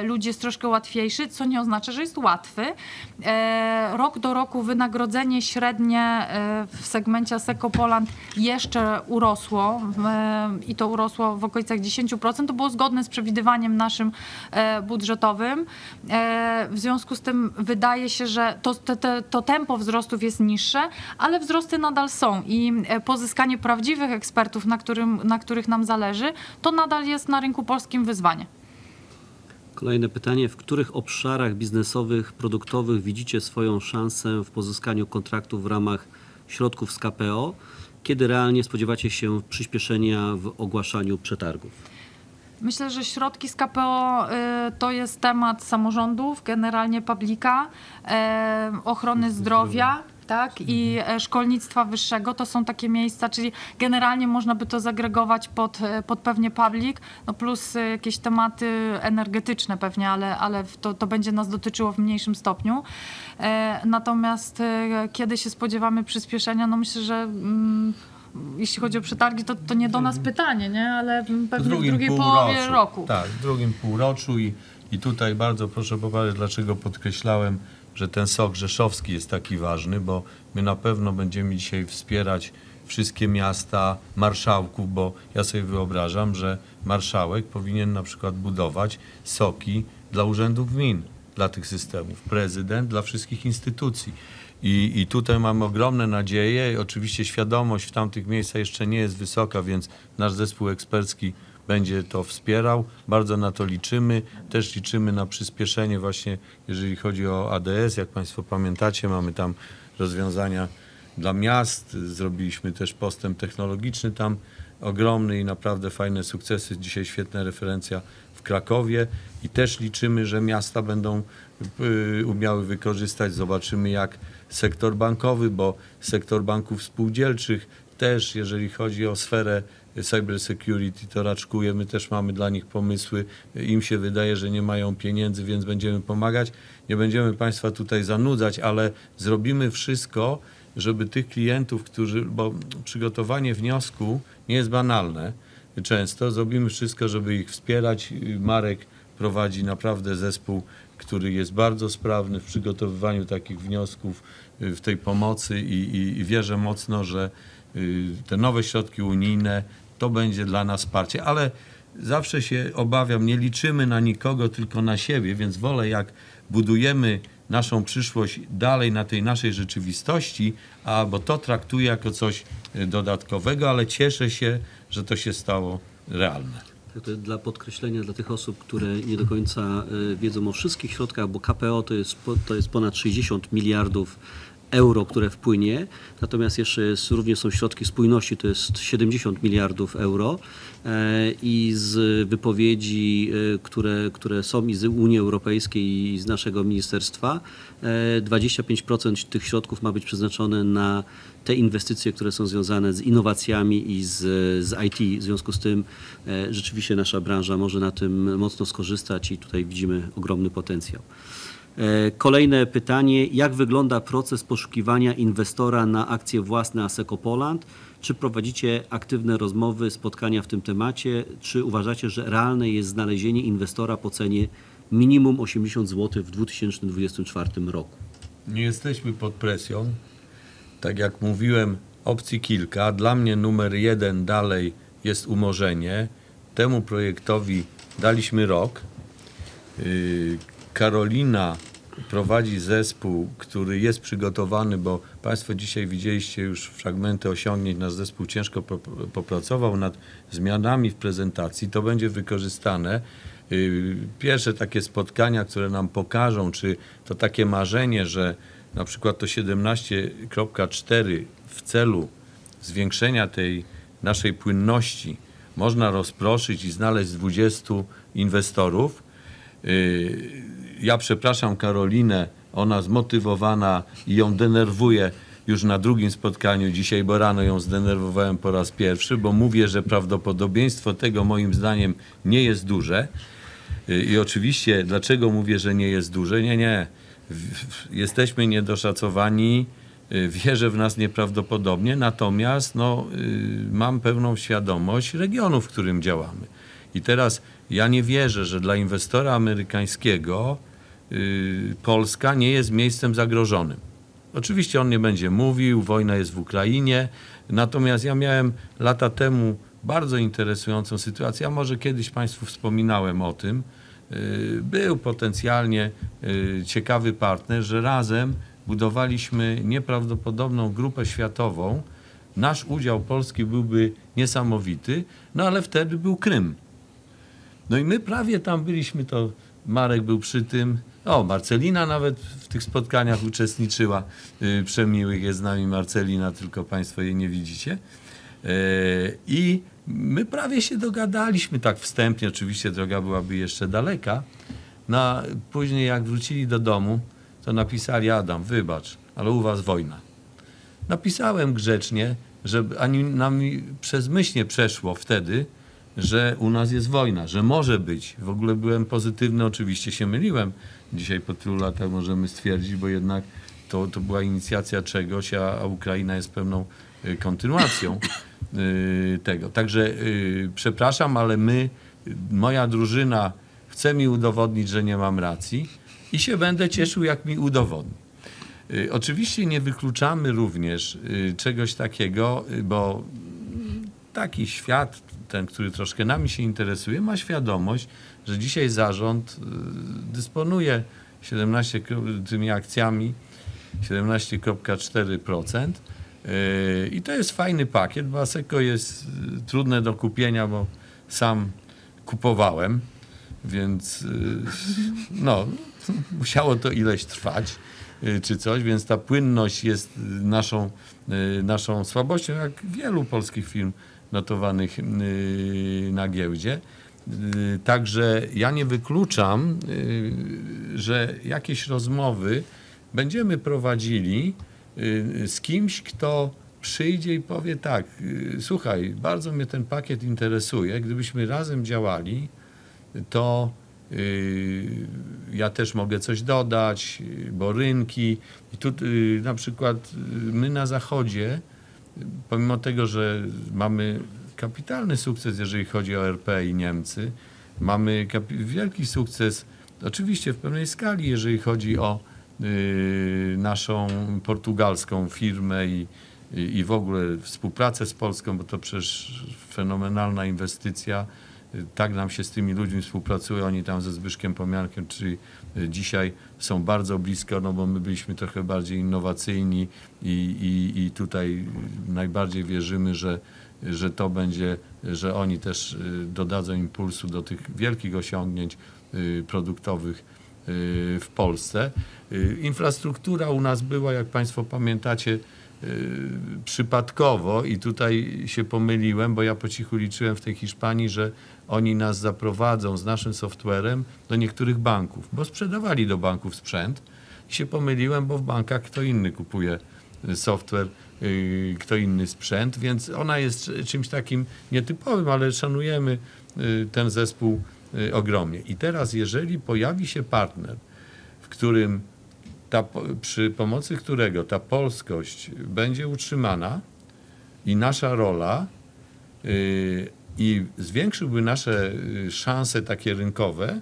ludzi jest troszkę łatwiejszy, co nie oznacza, że jest łatwy. E, Rok do roku wynagrodzenie średnie e, w segmencie Asseco Poland jeszcze urosło e, i to urosło w okolicach 10%. To było zgodne z przewidywaniem naszym budżetowym. W związku z tym wydaje się, że to, te, to tempo wzrostów jest niższe, ale wzrosty nadal są i pozyskanie prawdziwych ekspertów, na, którym, na których nam zależy, to nadal jest na rynku polskim wyzwanie. Kolejne pytanie. W których obszarach biznesowych, produktowych widzicie swoją szansę w pozyskaniu kontraktów w ramach środków z KPO? Kiedy realnie spodziewacie się przyspieszenia w ogłaszaniu przetargów? Myślę, że środki z KPO y, to jest temat samorządów, generalnie publika, e, ochrony zdrowia. Tak, i e, szkolnictwa wyższego to są takie miejsca, czyli generalnie można by to zagregować pod, e, pod pewnie public, no plus e, jakieś tematy energetyczne pewnie, ale, ale to, to będzie nas dotyczyło w mniejszym stopniu. Natomiast kiedy się spodziewamy przyspieszenia, no myślę, że mm, jeśli chodzi o przetargi, to, to nie do nas pytanie, nie? ale pewnie w, drugiej połowie roku. Tak, w drugim półroczu i, i tutaj bardzo proszę popatrzeć, dlaczego podkreślałem, że ten sok rzeszowski jest taki ważny, bo my na pewno będziemy dzisiaj wspierać wszystkie miasta marszałków, bo ja sobie wyobrażam, że marszałek powinien na przykład budować soki dla urzędów gmin, dla tych systemów, prezydent dla wszystkich instytucji. I, I tutaj mamy ogromne nadzieje. Oczywiście świadomość w tamtych miejscach jeszcze nie jest wysoka, więc nasz zespół ekspercki będzie to wspierał. Bardzo na to liczymy. Też liczymy na przyspieszenie właśnie, jeżeli chodzi o ADS. Jak Państwo pamiętacie, mamy tam rozwiązania dla miast. Zrobiliśmy też postęp technologiczny tam ogromny i naprawdę fajne sukcesy. Dzisiaj świetna referencja w Krakowie i też liczymy, że miasta będą y, umiały wykorzystać. Zobaczymy jak sektor bankowy, bo sektor banków spółdzielczych też, jeżeli chodzi o sferę cyber security, to raczkuje. My też mamy dla nich pomysły. Im się wydaje, że nie mają pieniędzy, więc będziemy pomagać. Nie będziemy Państwa tutaj zanudzać, ale zrobimy wszystko, żeby tych klientów, którzy, bo przygotowanie wniosku nie jest banalne często, zrobimy wszystko, żeby ich wspierać. Marek prowadzi naprawdę zespół, który jest bardzo sprawny w przygotowywaniu takich wniosków, w tej pomocy i, i, i wierzę mocno, że y, te nowe środki unijne to będzie dla nas wsparcie, ale zawsze się obawiam, nie liczymy na nikogo, tylko na siebie, więc wolę jak budujemy naszą przyszłość dalej na tej naszej rzeczywistości, a bo to traktuję jako coś y, dodatkowego, ale cieszę się, że to się stało realne. To dla podkreślenia dla tych osób, które nie do końca y, wiedzą o wszystkich środkach, bo KPO to jest, to jest ponad 60 miliardów euro, które wpłynie, natomiast jeszcze jest, również są środki spójności, to jest 70 miliardów euro E, i z wypowiedzi, e, które, które są i z Unii Europejskiej i z naszego ministerstwa, e, 25% tych środków ma być przeznaczone na te inwestycje, które są związane z innowacjami i z, z IT. W związku z tym e, rzeczywiście nasza branża może na tym mocno skorzystać i tutaj widzimy ogromny potencjał. E, Kolejne pytanie. Jak wygląda proces poszukiwania inwestora na akcje własne Aseco Poland? Czy prowadzicie aktywne rozmowy, spotkania w tym temacie? Czy uważacie, że realne jest znalezienie inwestora po cenie minimum 80 zł w 2024 roku? Nie jesteśmy pod presją. Tak jak mówiłem, opcji kilka. Dla mnie numer jeden dalej jest umorzenie. Temu projektowi daliśmy rok. Karolina prowadzi zespół, który jest przygotowany, bo Państwo dzisiaj widzieliście już fragmenty osiągnięć. Nasz zespół ciężko po- popracował nad zmianami w prezentacji. To będzie wykorzystane. Yy, Pierwsze takie spotkania, które nam pokażą, czy to takie marzenie, że na przykład to 17.4 w celu zwiększenia tej naszej płynności można rozproszyć i znaleźć 20 inwestorów. Ja przepraszam Karolinę, ona zmotywowana i ją denerwuję już na drugim spotkaniu dzisiaj, bo rano ją zdenerwowałem po raz pierwszy, bo mówię, że prawdopodobieństwo tego moim zdaniem nie jest duże. I oczywiście, dlaczego mówię, że nie jest duże? Nie, nie. Jesteśmy niedoszacowani, y, wierzę w nas nieprawdopodobnie, natomiast no, y, mam pełną świadomość regionu, w którym działamy. I teraz ja nie wierzę, że dla inwestora amerykańskiego y, Polska nie jest miejscem zagrożonym. Oczywiście on nie będzie mówił, wojna jest w Ukrainie, natomiast ja miałem lata temu bardzo interesującą sytuację, a może kiedyś Państwu wspominałem o tym. Y, Był potencjalnie y, ciekawy partner, że razem budowaliśmy nieprawdopodobną grupę światową. Nasz udział Polski byłby niesamowity, no ale wtedy był Krym. No i my prawie tam byliśmy, to Marek był przy tym. O, Marcelina nawet w tych spotkaniach uczestniczyła. Yy, Przemiłych jest z nami Marcelina, tylko Państwo jej nie widzicie. Yy, I my prawie się dogadaliśmy tak wstępnie, oczywiście droga byłaby jeszcze daleka. No, później jak wrócili do domu, to napisali Adam, wybacz, ale u was wojna. Napisałem grzecznie, że ani nam przez myśl nie przeszło wtedy, że u nas jest wojna, że może być. W ogóle byłem pozytywny, oczywiście się myliłem. Dzisiaj po tylu latach możemy stwierdzić, bo jednak to, to była inicjacja czegoś, a, a Ukraina jest pewną y, kontynuacją y, tego. Także y, przepraszam, ale my, moja drużyna chce mi udowodnić, że nie mam racji i się będę cieszył, jak mi udowodni. Oczywiście nie wykluczamy również czegoś takiego, bo taki świat, ten, który troszkę nami się interesuje, ma świadomość, że dzisiaj zarząd y, dysponuje 17 kro- tymi akcjami 17,4%. Y, I to jest fajny pakiet, bo Asseco jest y, trudne do kupienia, bo sam kupowałem, więc no, musiało to ileś trwać. czy coś, więc ta płynność jest naszą, naszą słabością, jak wielu polskich firm notowanych y, na giełdzie. Y, Także ja nie wykluczam, y, że jakieś rozmowy będziemy prowadzili z kimś, kto przyjdzie i powie tak, słuchaj, bardzo mnie ten pakiet interesuje, gdybyśmy razem działali, to ja też mogę coś dodać, bo rynki i tu na przykład my na zachodzie, pomimo tego, że mamy kapitalny sukces, jeżeli chodzi o RP i Niemcy, mamy wielki sukces, oczywiście w pewnej skali, jeżeli chodzi o y, naszą portugalską firmę i, i, i w ogóle współpracę z Polską, bo to przecież fenomenalna inwestycja. Y, Tak nam się z tymi ludźmi współpracuje, oni tam ze Zbyszkiem Pomiankiem, czyli dzisiaj są bardzo blisko, no bo my byliśmy trochę bardziej innowacyjni i, i, i tutaj najbardziej wierzymy, że, że to będzie, że oni też y, dodadzą impulsu do tych wielkich osiągnięć y, produktowych y, w Polsce. Infrastruktura u nas była, jak Państwo pamiętacie, przypadkowo i tutaj się pomyliłem, bo ja po cichu liczyłem w tej Hiszpanii, że oni nas zaprowadzą z naszym softwarem do niektórych banków, bo sprzedawali do banków sprzęt i się pomyliłem, bo w bankach kto inny kupuje y, software, y, kto inny sprzęt, więc ona jest czymś takim nietypowym, ale szanujemy y, ten zespół ogromnie. I teraz, jeżeli pojawi się partner, w którym ta, przy pomocy którego ta polskość będzie utrzymana i nasza rola i zwiększyłby nasze y, szanse takie rynkowe,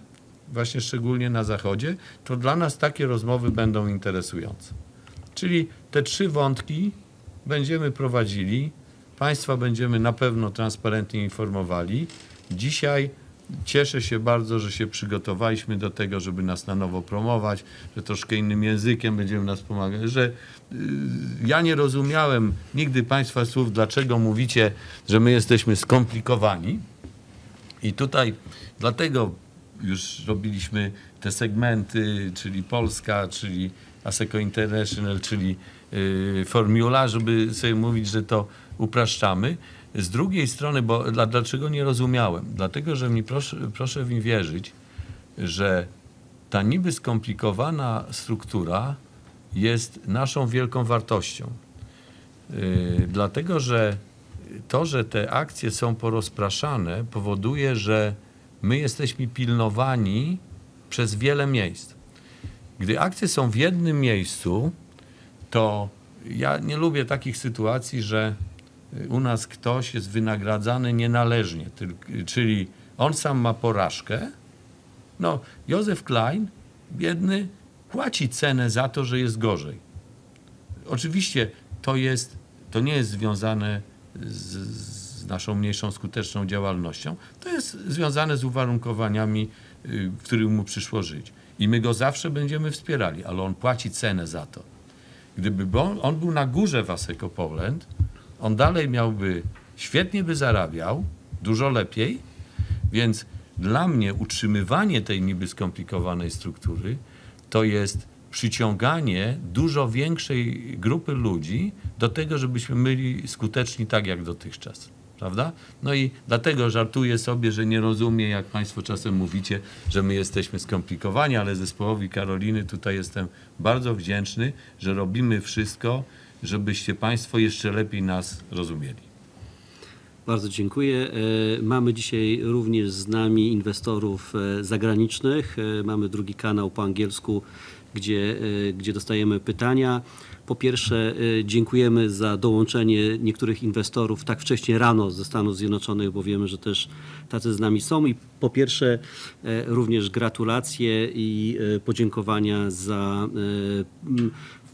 właśnie szczególnie na zachodzie, to dla nas takie rozmowy będą interesujące. Czyli te trzy wątki będziemy prowadzili, Państwa będziemy na pewno transparentnie informowali. Dzisiaj cieszę się bardzo, że się przygotowaliśmy do tego, żeby nas na nowo promować, że troszkę innym językiem będziemy nas pomagać, że ja nie rozumiałem nigdy Państwa słów, dlaczego mówicie, że my jesteśmy skomplikowani. I tutaj dlatego już robiliśmy te segmenty, czyli Polska, czyli ASECO International, czyli y, Formula, żeby sobie mówić, że to upraszczamy. Z drugiej strony, bo dla, dlaczego nie rozumiałem? Dlatego, że mi proszę, proszę mi wierzyć, że ta niby skomplikowana struktura jest naszą wielką wartością. Yy, dlatego, że to, że te akcje są porozpraszane, powoduje, że my jesteśmy pilnowani przez wiele miejsc. Gdy akcje są w jednym miejscu, to ja nie lubię takich sytuacji, że y, u nas ktoś jest wynagradzany nienależnie, czyli on sam ma porażkę. No, Józef Klein, biedny, płaci cenę za to, że jest gorzej. Oczywiście to, jest, to nie jest związane z, z naszą mniejszą skuteczną działalnością. To jest związane z uwarunkowaniami, y, w których mu przyszło żyć. I my go zawsze będziemy wspierali, ale on płaci cenę za to. Gdyby on, on był na górze w Aseco Poland, on dalej miałby, świetnie by zarabiał, dużo lepiej, więc dla mnie utrzymywanie tej niby skomplikowanej struktury to jest przyciąganie dużo większej grupy ludzi do tego, żebyśmy byli skuteczni tak jak dotychczas. Prawda? No i dlatego żartuję sobie, że nie rozumiem, jak Państwo czasem mówicie, że my jesteśmy skomplikowani, ale zespołowi Karoliny tutaj jestem bardzo wdzięczny, że robimy wszystko, żebyście Państwo jeszcze lepiej nas rozumieli. Bardzo dziękuję. E, Mamy dzisiaj również z nami inwestorów e, zagranicznych. E, Mamy drugi kanał po angielsku, gdzie, gdzie dostajemy pytania. Po pierwsze, dziękujemy za dołączenie niektórych inwestorów tak wcześnie rano ze Stanów Zjednoczonych, bo wiemy, że też tacy z nami są. I po pierwsze, również gratulacje i podziękowania za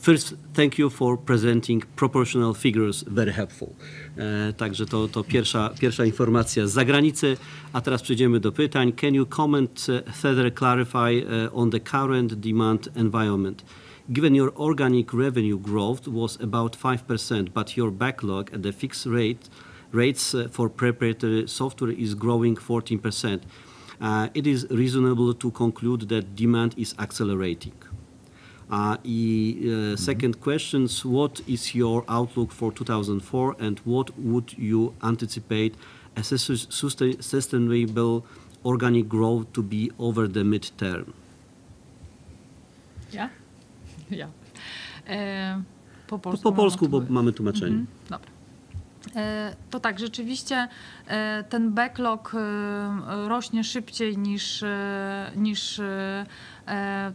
First, thank you for presenting proportional figures, very helpful. E, także to, to pierwsza, pierwsza informacja z zagranicy. A teraz przejdziemy do pytań. Can you comment, uh, further clarify uh, on the current demand environment? Given your organic revenue growth was about 5%, but your backlog at the fixed rate rates for proprietary software is growing 14%, uh, it is reasonable to conclude that demand is accelerating. Uh, I uh, second questions, what is your outlook for 2004 and what would you anticipate as a sus- sustain- sustainable organic growth to be over the midterm? Ja. E, po Po, polsku. po polsku, bo mamy tłumaczenie. Mhm, Dobra. E, To tak, rzeczywiście e, ten backlog e, rośnie szybciej niż, niż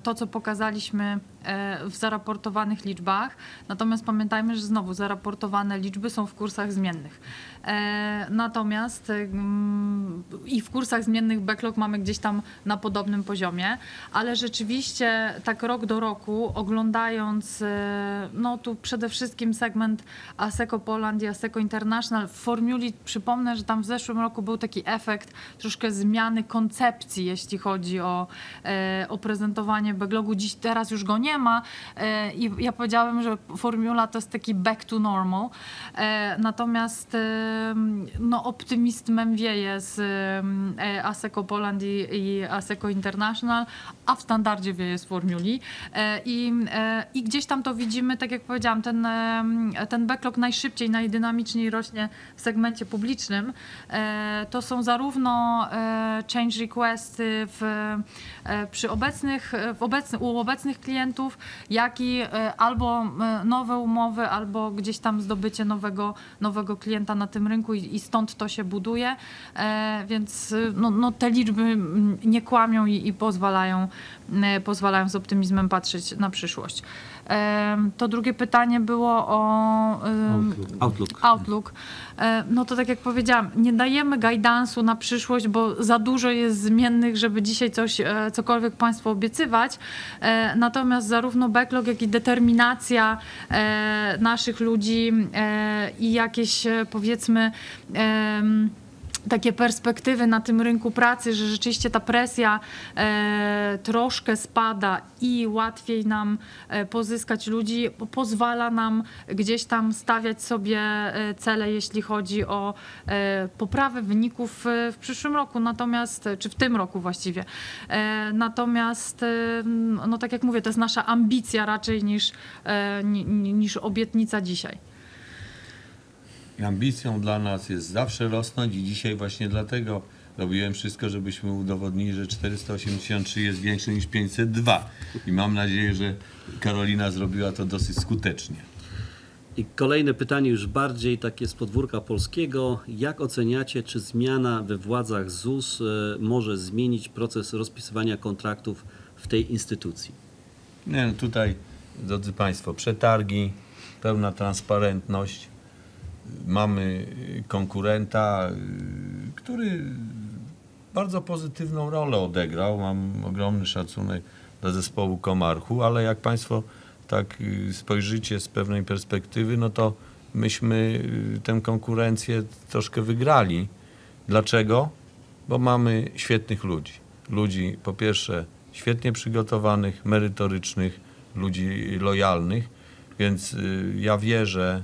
to, co pokazaliśmy e, w zaraportowanych liczbach. Natomiast pamiętajmy, że znowu zaraportowane liczby są w kursach zmiennych. E, Natomiast mm, i w kursach zmiennych backlog mamy gdzieś tam na podobnym poziomie, ale rzeczywiście tak rok do roku oglądając e, no tu przede wszystkim segment Aseco Poland i Aseco International w formuli przypomnę, że tam w zeszłym roku był taki efekt troszkę zmiany koncepcji, jeśli chodzi o, e, o prezentowanie backlogu. Dziś teraz już go nie ma e, i ja powiedziałem, że formula to jest taki back to normal. E, natomiast e, no, optymizmem wieje z Aseco Poland i, Aseco International, a w standardzie wieje z formuli. I, I gdzieś tam to widzimy, tak jak powiedziałam, ten, ten backlog najszybciej, najdynamiczniej rośnie w segmencie publicznym. To są zarówno change requesty w, przy obecnych, w obecny, u obecnych klientów, jak i e, albo e, nowe umowy, albo gdzieś tam zdobycie nowego, nowego klienta na tym rynku i, i stąd to się buduje. E, więc e, no, no, te liczby nie kłamią i, i pozwalają, e, pozwalają z optymizmem patrzeć na przyszłość. To drugie pytanie było o Outlook. Outlook. No to tak jak powiedziałam, nie dajemy guidance'u na przyszłość, bo za dużo jest zmiennych, żeby dzisiaj coś, e, cokolwiek Państwu obiecywać. E, Natomiast zarówno backlog, jak i determinacja e, naszych ludzi i jakieś powiedzmy takie perspektywy na tym rynku pracy, że rzeczywiście ta presja e, troszkę spada i łatwiej nam e, pozyskać ludzi, po- pozwala nam gdzieś tam stawiać sobie e, cele, jeśli chodzi o poprawę wyników w przyszłym roku, natomiast, czy w tym roku właściwie. Natomiast, e, no tak jak mówię, to jest nasza ambicja raczej niż, ni- ni- niż obietnica dzisiaj. Ambicją dla nas jest zawsze rosnąć i dzisiaj właśnie dlatego robiłem wszystko, żebyśmy udowodnili, że 483 jest większe niż 502. I mam nadzieję, że Karolina zrobiła to dosyć skutecznie. I kolejne pytanie już bardziej takie z podwórka polskiego. Jak oceniacie, czy zmiana we władzach ZUS e, może zmienić proces rozpisywania kontraktów w tej instytucji? Nie, no tutaj, drodzy Państwo, przetargi, pełna transparentność. Mamy konkurenta, który bardzo pozytywną rolę odegrał. Mam ogromny szacunek dla zespołu Komarchu, ale jak Państwo tak y, spojrzycie z pewnej perspektywy, no to myśmy y, tę konkurencję troszkę wygrali. Dlaczego? Bo mamy świetnych ludzi. Ludzi po pierwsze świetnie przygotowanych, merytorycznych, ludzi lojalnych, więc y, ja wierzę,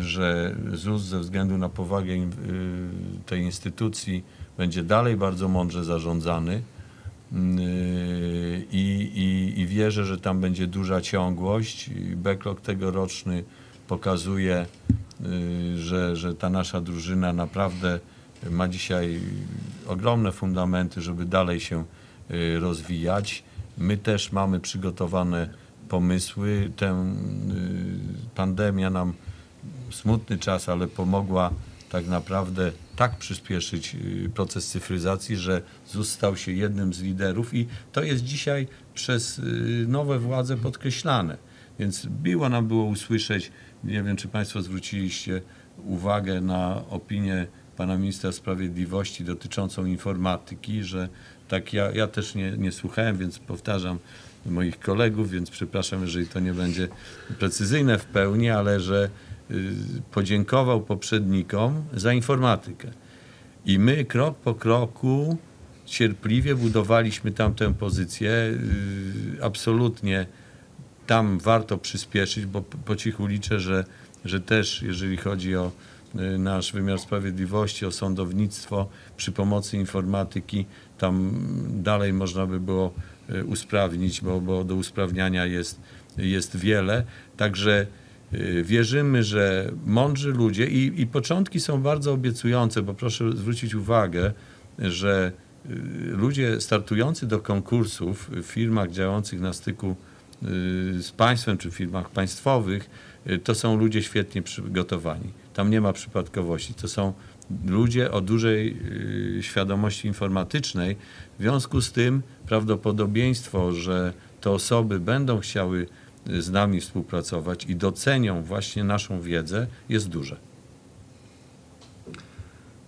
że ZUS ze względu na powagę y, tej instytucji będzie dalej bardzo mądrze zarządzany y, i, i, i wierzę, że tam będzie duża ciągłość. Backlog tegoroczny pokazuje, y, że, że ta nasza drużyna naprawdę ma dzisiaj ogromne fundamenty, żeby dalej się y, rozwijać. My też mamy przygotowane pomysły. Tę y, pandemia nam smutny czas, ale pomogła tak naprawdę tak przyspieszyć y, proces cyfryzacji, że ZUS stał się jednym z liderów i to jest dzisiaj przez y, nowe władze podkreślane. Więc miło nam było usłyszeć, nie wiem czy Państwo zwróciliście uwagę na opinię pana ministra sprawiedliwości dotyczącą informatyki, że tak ja, ja też nie, nie słuchałem, więc powtarzam moich kolegów, więc przepraszam, jeżeli to nie będzie precyzyjne w pełni, ale że podziękował poprzednikom za informatykę. I my krok po kroku cierpliwie budowaliśmy tamtę pozycję. y, Absolutnie tam warto przyspieszyć, bo po cichu liczę, że, że też jeżeli chodzi o y, nasz wymiar sprawiedliwości, o sądownictwo, przy pomocy informatyki, tam dalej można by było usprawnić, bo, bo do usprawniania jest, jest wiele. Także wierzymy, że mądrzy ludzie i, i początki są bardzo obiecujące, bo proszę zwrócić uwagę, że e, ludzie startujący do konkursów w firmach działających na styku y, z państwem czy w firmach państwowych, y, to są ludzie świetnie przygotowani. Tam nie ma przypadkowości. To są ludzie o dużej y, świadomości informatycznej. W związku z tym prawdopodobieństwo, że te osoby będą chciały y, z nami współpracować i docenią właśnie naszą wiedzę, jest duże.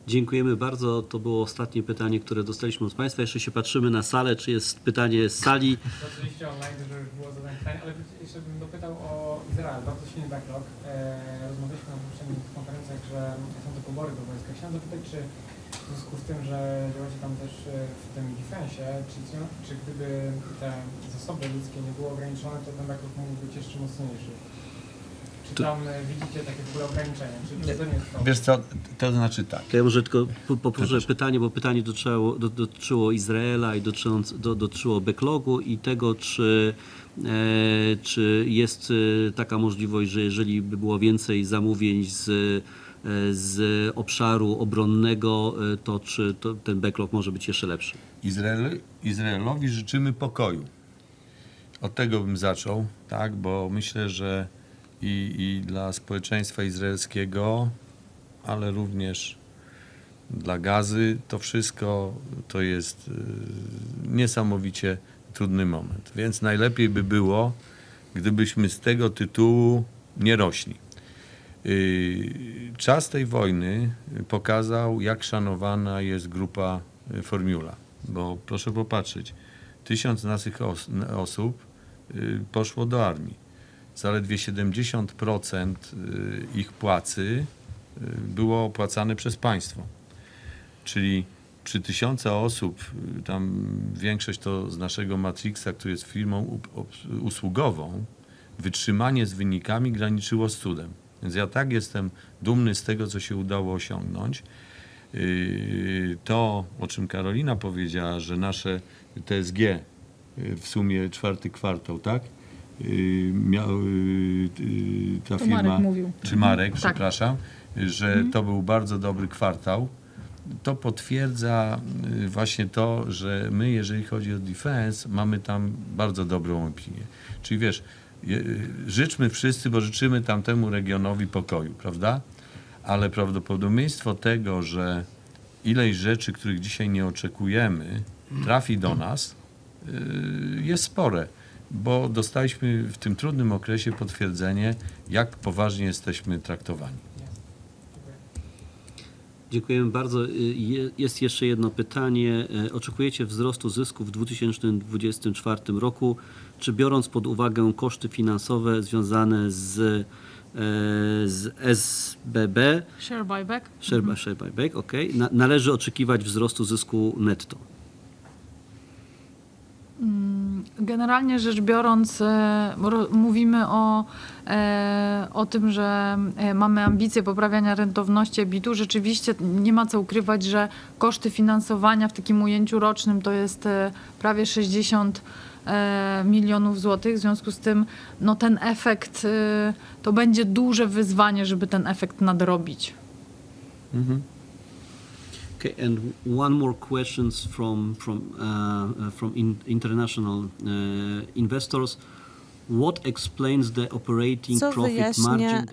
Dziękujemy bardzo. To było ostatnie pytanie, które dostaliśmy od Państwa. Jeszcze się patrzymy na salę, czy jest pytanie z sali. Oczywiście online, że już było zadań pytań, ale jeszcze bym dopytał o Izrael. Bardzo silny backlog. E, rozmawialiśmy na poprzednich konferencjach, że są te pobory do wojska. Chciałem zapytać, czy w związku z tym, że działacie tam też e, w tym defensie, czy, czy gdyby te zasoby ludzkie nie były ograniczone, to ten backlog mógł być jeszcze mocniejszy? Czy tam e, widzicie takie w ogóle ograniczenia? Czy, czy to nie jest to? Wiesz co, to znaczy tak. To ja może tylko po- powtórzę pytanie, bo pytanie dotyczyło, do- dotyczyło Izraela i dotycząc, do, dotyczyło backlogu i tego, czy, e, czy jest taka możliwość, że jeżeli by było więcej zamówień z, z obszaru obronnego, e, to czy to, ten backlog może być jeszcze lepszy? Izrael, Izraelowi życzymy pokoju. Od tego bym zaczął, tak, bo myślę, że i, i dla społeczeństwa izraelskiego, ale również dla gazy, to wszystko to jest y, niesamowicie trudny moment. Więc najlepiej by było, gdybyśmy z tego tytułu nie rośli. Y, Czas tej wojny pokazał, jak szanowana jest grupa y, Formula. Bo proszę popatrzeć, tysiąc naszych os osób y, poszło do armii. Zaledwie 70% y, ich płacy było opłacane przez państwo. Czyli przy tysiąca osób, tam większość to z naszego Matrixa, który jest firmą usługową, wytrzymanie z wynikami graniczyło z cudem. Więc ja tak jestem dumny z tego, co się udało osiągnąć. Yy, To, o czym Karolina powiedziała, że nasze TSG yy, w sumie czwarty kwartał, tak? Yy, Miał, ta To firma, Marek mówił. czy Marek, Tak. przepraszam, że to był bardzo dobry kwartał. To potwierdza właśnie to, że my, jeżeli chodzi o defense, mamy tam bardzo dobrą opinię. Czyli wiesz, życzmy wszyscy, bo życzymy tamtemu regionowi pokoju, prawda? Ale prawdopodobieństwo tego, że ileś rzeczy, których dzisiaj nie oczekujemy, trafi do nas, y, jest spore, bo dostaliśmy w tym trudnym okresie potwierdzenie, jak poważnie jesteśmy traktowani. Dziękujemy bardzo. Y, je- Jest jeszcze jedno pytanie. E, Oczekujecie wzrostu zysków w 2024 roku? Czy biorąc pod uwagę koszty finansowe związane z, e, z SBB, Share buyback. share, share buyback, ok, na, należy oczekiwać wzrostu zysku netto? Generalnie rzecz biorąc, e, mówimy o, e, o tym, że mamy ambicje poprawiania rentowności EBIT-u. Rzeczywiście nie ma co ukrywać, że koszty finansowania w takim ujęciu rocznym to jest prawie 60 e, milionów złotych. W związku z tym no, ten efekt e, to będzie duże wyzwanie, żeby ten efekt nadrobić. Okay, and one more questions from from uh, uh, from in, international uh, investors. Co wyjaśnia y,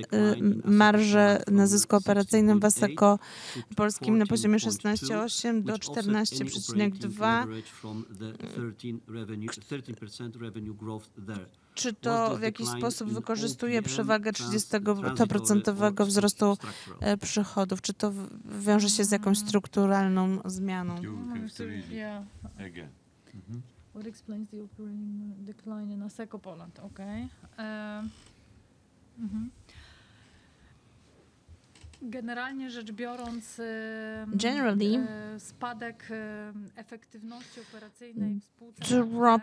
marżę na zysku operacyjnym w 16.8 Asseco to polskim na poziomie 14.2, 16,8 do which offset any operating 14,2? leverage from the 13 revenue- 13% revenue growth there. Czy to w jakiś sposób wykorzystuje przewagę trans- 30% or wzrostu e, przychodów? Czy to wiąże się z jakąś strukturalną zmianą? What explains the operating decline in Asseco Poland? Okay. E, mhm. Generalnie rzecz biorąc, Generally, e, spadek efektywności operacyjnej Drop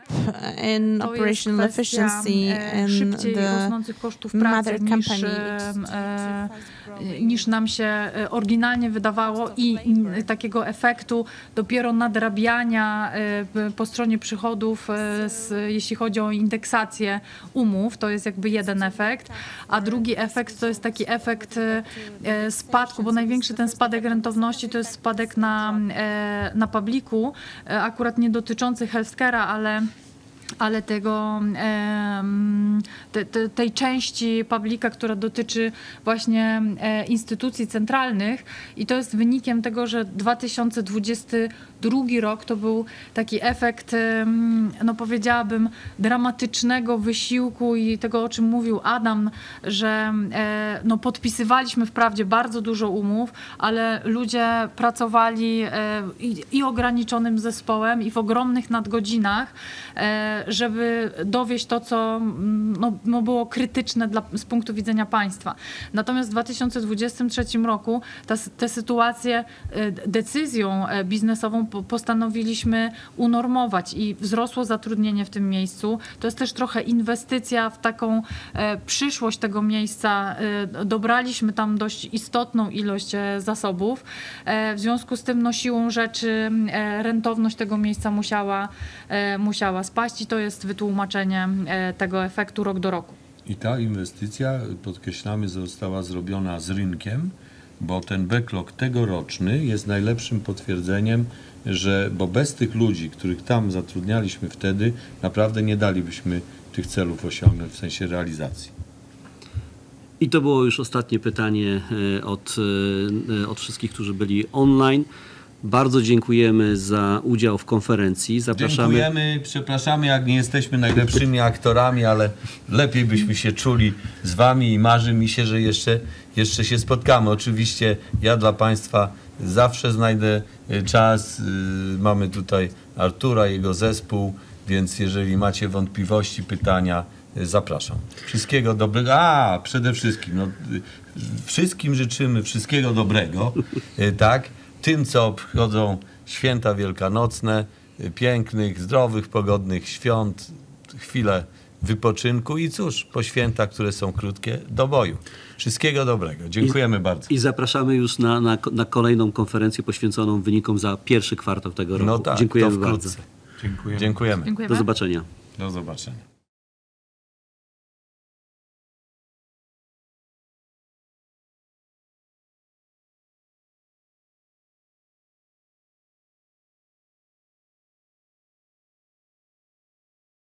in operational efficiency in the rosnących kosztów pracy mother niż, company. e, niż nam się oryginalnie wydawało i takiego efektu dopiero nadrabiania e, po stronie przychodów, jeśli chodzi o indeksację umów, to jest jakby jeden efekt, a drugi efekt to jest taki efekt spadku, bo największy ten spadek rentowności to jest spadek na, e, na publiku, e, akurat nie dotyczący healthcare'a, ale ale tego, te, te, tej części publika, która dotyczy właśnie e, instytucji centralnych. I to jest wynikiem tego, że 2022 rok to był taki efekt, no powiedziałabym, dramatycznego wysiłku i tego, o czym mówił Adam, że e, no podpisywaliśmy wprawdzie bardzo dużo umów, ale ludzie pracowali e, i, i ograniczonym zespołem i w ogromnych nadgodzinach, żeby dowieść to, co mm, no, no było krytyczne dla, z punktu widzenia państwa. Natomiast w 2023 roku tę sytuację e, decyzją e, biznesową po- postanowiliśmy unormować i wzrosło zatrudnienie w tym miejscu. To jest też trochę inwestycja w taką e, przyszłość tego miejsca. E, dobraliśmy tam dość istotną ilość e, zasobów. W związku z tym no, siłą rzeczy rentowność tego miejsca musiała, musiała spaść to jest wytłumaczenie e, tego efektu rok do roku. I ta inwestycja, podkreślamy, została zrobiona z rynkiem, bo ten backlog tegoroczny jest najlepszym potwierdzeniem, że, bo bez tych ludzi, których tam zatrudnialiśmy wtedy, naprawdę nie dalibyśmy tych celów osiągnąć w sensie realizacji. I to było już ostatnie pytanie e, od, e, od wszystkich, którzy byli online. Bardzo dziękujemy za udział w konferencji. Zapraszamy. Dziękujemy, przepraszamy, jak nie jesteśmy najlepszymi aktorami, ale lepiej byśmy się czuli z Wami i marzy mi się, że jeszcze, jeszcze się spotkamy. Oczywiście ja dla Państwa zawsze znajdę y, czas. Y, Mamy tutaj Artura, jego zespół, więc jeżeli macie wątpliwości, pytania, y, zapraszam. Wszystkiego dobrego. A, przede wszystkim, no, wszystkim życzymy wszystkiego dobrego, tak? Tym, co obchodzą święta wielkanocne, pięknych, zdrowych, pogodnych świąt, chwilę wypoczynku i cóż, po świętach, które są krótkie, do boju. Wszystkiego dobrego. Dziękujemy bardzo. I zapraszamy już na, na, na kolejną konferencję poświęconą wynikom za pierwszy kwartał tego roku. No tak, Dziękujemy to bardzo. Dziękuję. Dziękujemy. Dziękujemy. Do zobaczenia. Do zobaczenia.